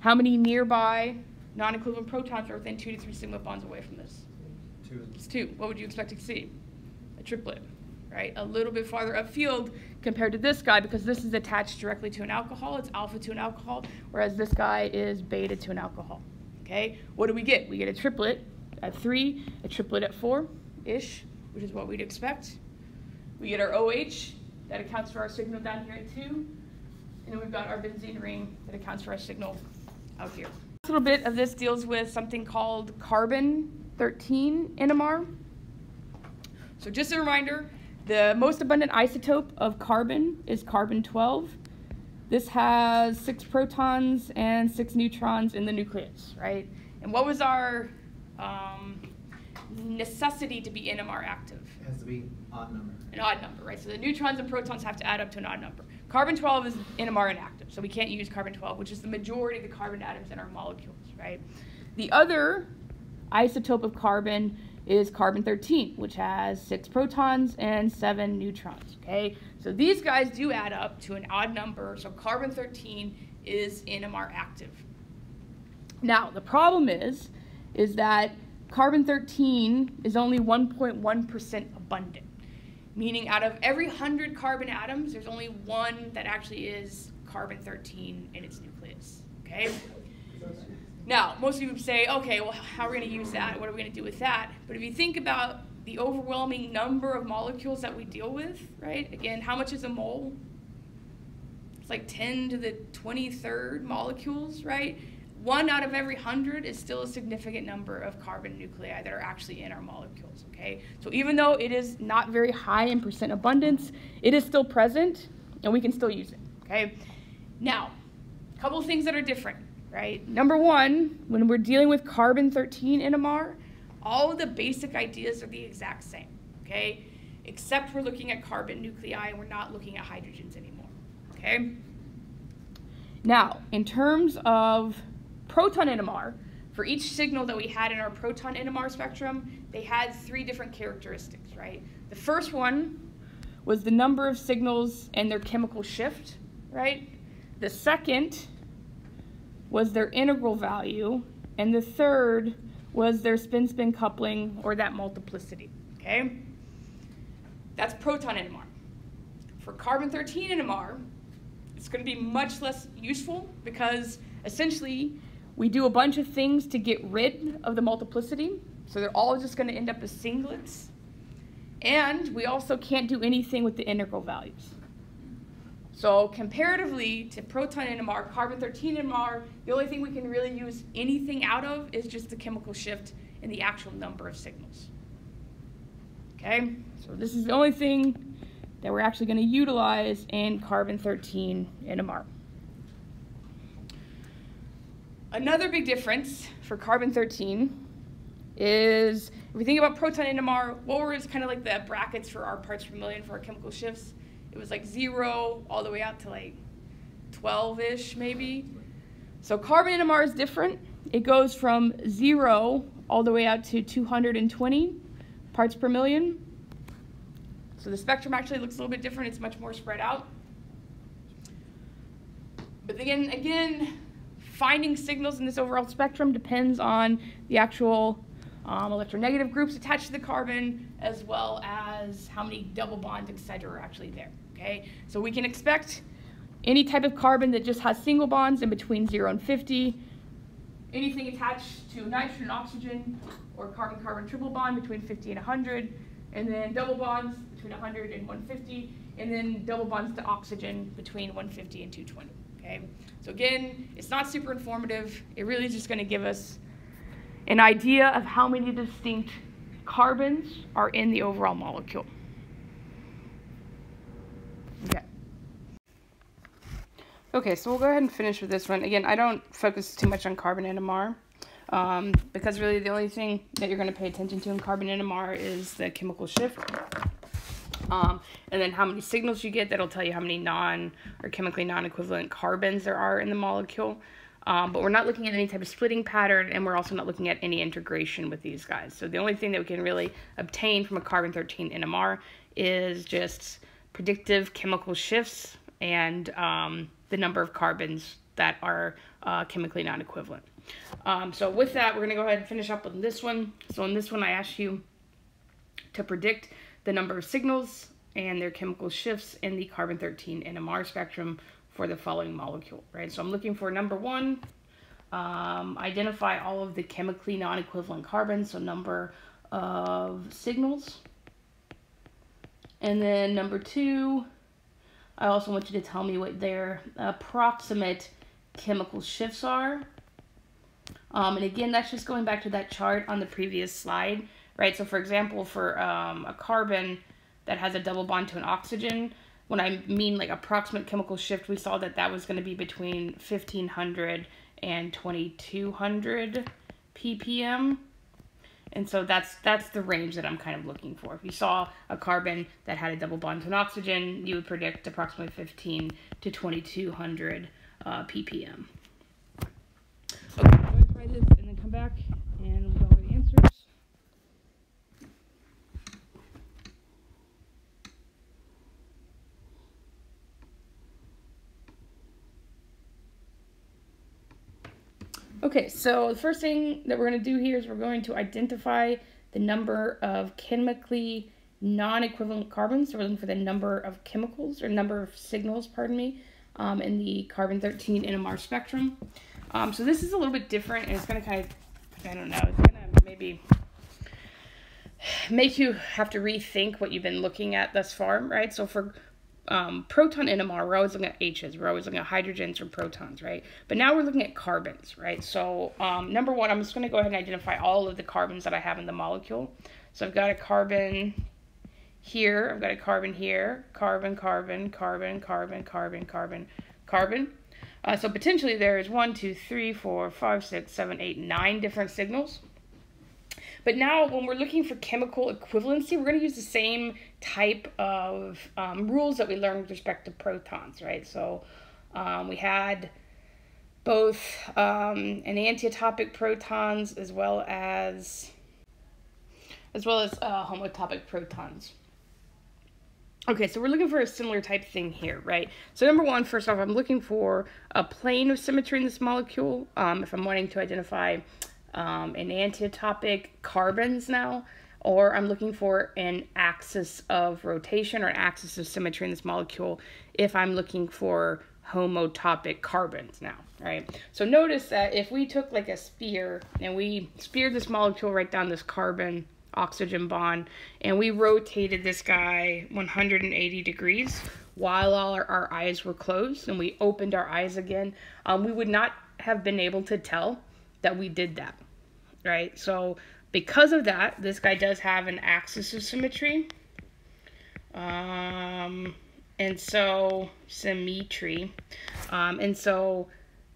How many nearby non-equivalent protons are within two to three sigma bonds away from this? two. It's two. What would you expect to see? A triplet, right? A little bit farther upfield compared to this guy because this is attached directly to an alcohol. It's alpha to an alcohol, whereas this guy is beta to an alcohol. Okay, what do we get? We get a triplet at three, a triplet at four-ish, which is what we'd expect. We get our OH, that accounts for our signal down here at two, and then we've got our benzene ring that accounts for our signal out here. A little bit of this deals with something called carbon 13 NMR. So just a reminder, the most abundant isotope of carbon is carbon 12. This has six protons and six neutrons in the nucleus, right? And what was our um, necessity to be NMR active? It has to be odd number. An odd number, right? So the neutrons and protons have to add up to an odd number. Carbon 12 is NMR inactive, so we can't use carbon 12, which is the majority of the carbon atoms in our molecules, right? The other isotope of carbon is carbon 13, which has six protons and seven neutrons, okay? So these guys do add up to an odd number, so carbon 13 is NMR active. Now, the problem is, is that carbon 13 is only 1.1% abundant, meaning out of every 100 carbon atoms, there's only one that actually is carbon 13 in its nucleus, okay? Now, most people say, okay, well, how are we going to use that? What are we going to do with that? But if you think about the overwhelming number of molecules that we deal with, right? Again, how much is a mole? It's like 10 to the 23rd molecules, right? One out of every 100 is still a significant number of carbon nuclei that are actually in our molecules, okay? So even though it is not very high in percent abundance, it is still present and we can still use it, okay? Now, a couple things that are different right? Number one, when we're dealing with carbon 13 NMR, all of the basic ideas are the exact same, okay? Except we're looking at carbon nuclei and we're not looking at hydrogens anymore, okay? Now, in terms of proton NMR, for each signal that we had in our proton NMR spectrum, they had three different characteristics, right? The first one was the number of signals and their chemical shift, right? The second was their integral value, and the third was their spin-spin coupling or that multiplicity, okay? That's proton NMR. For carbon-13 NMR, it's going to be much less useful because essentially we do a bunch of things to get rid of the multiplicity, so they're all just going to end up as singlets. And we also can't do anything with the integral values. So comparatively to proton NMR, carbon-13 NMR, the only thing we can really use anything out of is just the chemical shift in the actual number of signals. Okay, so this is the only thing that we're actually going to utilize in carbon-13 NMR. Another big difference for carbon-13 is if we think about proton NMR, what were kind of like the brackets for our parts per million for our chemical shifts? It was like zero all the way out to like 12-ish maybe. So carbon NMR is different. It goes from zero all the way out to 220 parts per million. So the spectrum actually looks a little bit different. It's much more spread out. But again, again, finding signals in this overall spectrum depends on the actual um, electronegative groups attached to the carbon, as well as how many double bonds, etc., are actually there. Okay, so we can expect any type of carbon that just has single bonds in between 0 and 50, anything attached to nitrogen, oxygen, or carbon-carbon triple bond between 50 and 100, and then double bonds between 100 and 150, and then double bonds to oxygen between 150 and 220. Okay, so again, it's not super informative. It really is just going to give us an idea of how many distinct carbons are in the overall molecule. Okay. Okay, so we'll go ahead and finish with this one. Again, I don't focus too much on carbon NMR um, because really the only thing that you're going to pay attention to in carbon NMR is the chemical shift. Um, and then how many signals you get, that'll tell you how many non or chemically non-equivalent carbons there are in the molecule. Um, but we're not looking at any type of splitting pattern, and we're also not looking at any integration with these guys. So the only thing that we can really obtain from a carbon-13 NMR is just predictive chemical shifts and um, the number of carbons that are uh, chemically non-equivalent. Um, so with that, we're going to go ahead and finish up on this one. So in this one, I asked you to predict the number of signals and their chemical shifts in the carbon-13 NMR spectrum for the following molecule, right? So I'm looking for number one, um, identify all of the chemically non-equivalent carbons, so number of signals. And then number two, I also want you to tell me what their approximate chemical shifts are. Um, and again, that's just going back to that chart on the previous slide, right? So for example, for um, a carbon that has a double bond to an oxygen, when I mean like approximate chemical shift, we saw that that was going to be between 1500 and 2200 ppm. And so that's that's the range that I'm kind of looking for. If you saw a carbon that had a double bond to an oxygen, you would predict approximately 15 to 2200 uh, ppm. Okay, I'm going to try this and then come back and we'll go over the answers. Okay, so the first thing that we're going to do here is we're going to identify the number of chemically non-equivalent carbons. So we're looking for the number of chemicals or number of signals, pardon me, um, in the carbon-13 NMR spectrum. Um, so this is a little bit different and it's going to kind of, I don't know, it's going to maybe make you have to rethink what you've been looking at thus far, right? So for um, proton NMR, we're always looking at H's, we're always looking at hydrogens or protons, right? But now we're looking at carbons, right? So um, number one, I'm just going to go ahead and identify all of the carbons that I have in the molecule. So I've got a carbon here, I've got a carbon here, carbon, carbon, carbon, carbon, carbon, carbon, carbon. Uh, so potentially there is one, two, three, four, five, six, seven, eight, nine different signals. But now when we're looking for chemical equivalency, we're going to use the same type of um, rules that we learned with respect to protons, right? So um, we had both um, enantiotopic protons as well as as well as uh, homotopic protons. Okay, so we're looking for a similar type thing here, right? So number one, first off, I'm looking for a plane of symmetry in this molecule. Um, if I'm wanting to identify um, enantiotopic carbons now, or I'm looking for an axis of rotation or an axis of symmetry in this molecule if I'm looking for homotopic carbons now, right? So notice that if we took like a spear and we speared this molecule right down this carbon oxygen bond and we rotated this guy 180 degrees, while all our, our eyes were closed and we opened our eyes again, um, we would not have been able to tell that we did that, right? So because of that, this guy does have an axis of symmetry. Um, and so, symmetry. Um, and so,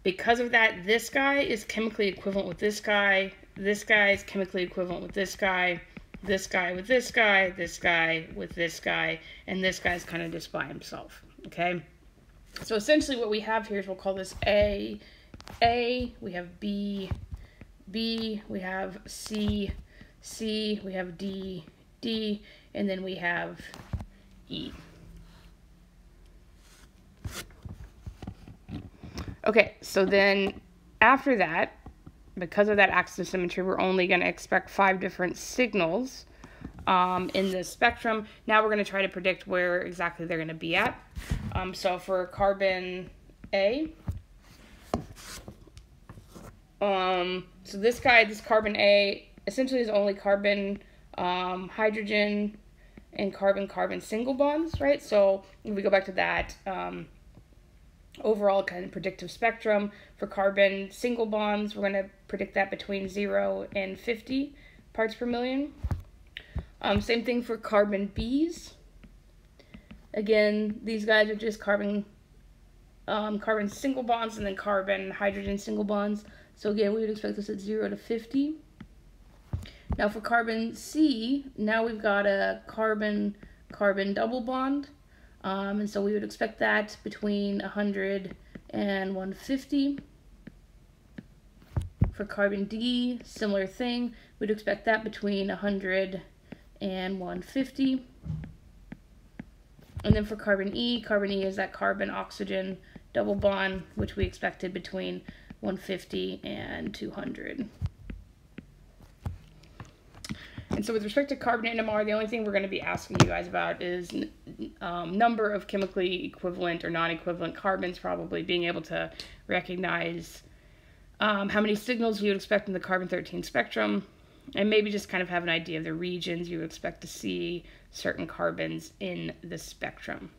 because of that, this guy is chemically equivalent with this guy. This guy is chemically equivalent with this guy. This guy with this guy. This guy with this guy. And this guy's kind of just by himself. Okay? So, essentially, what we have here is we'll call this A. A. We have B. B, we have C, C, we have D, D, and then we have E. Okay, so then after that, because of that axis of symmetry, we're only going to expect five different signals um, in the spectrum. Now we're going to try to predict where exactly they're going to be at. Um, so for carbon A, um, so this guy, this carbon A, essentially is only carbon, um, hydrogen, and carbon-carbon single bonds, right? So if we go back to that um, overall kind of predictive spectrum for carbon single bonds, we're going to predict that between 0 and 50 parts per million. Um, same thing for carbon Bs. Again, these guys are just carbon um, carbon single bonds and then carbon hydrogen single bonds. So again, we would expect this at 0 to 50. Now for carbon C, now we've got a carbon-carbon double bond. Um, and so we would expect that between 100 and 150. For carbon D, similar thing. We'd expect that between 100 and 150. And then for carbon E, carbon E is that carbon-oxygen double bond, which we expected between 150 and 200. And so with respect to carbon NMR, the only thing we're going to be asking you guys about is um, number of chemically equivalent or non-equivalent carbons, probably being able to recognize um, how many signals you would expect in the carbon-13 spectrum, and maybe just kind of have an idea of the regions you would expect to see certain carbons in the spectrum.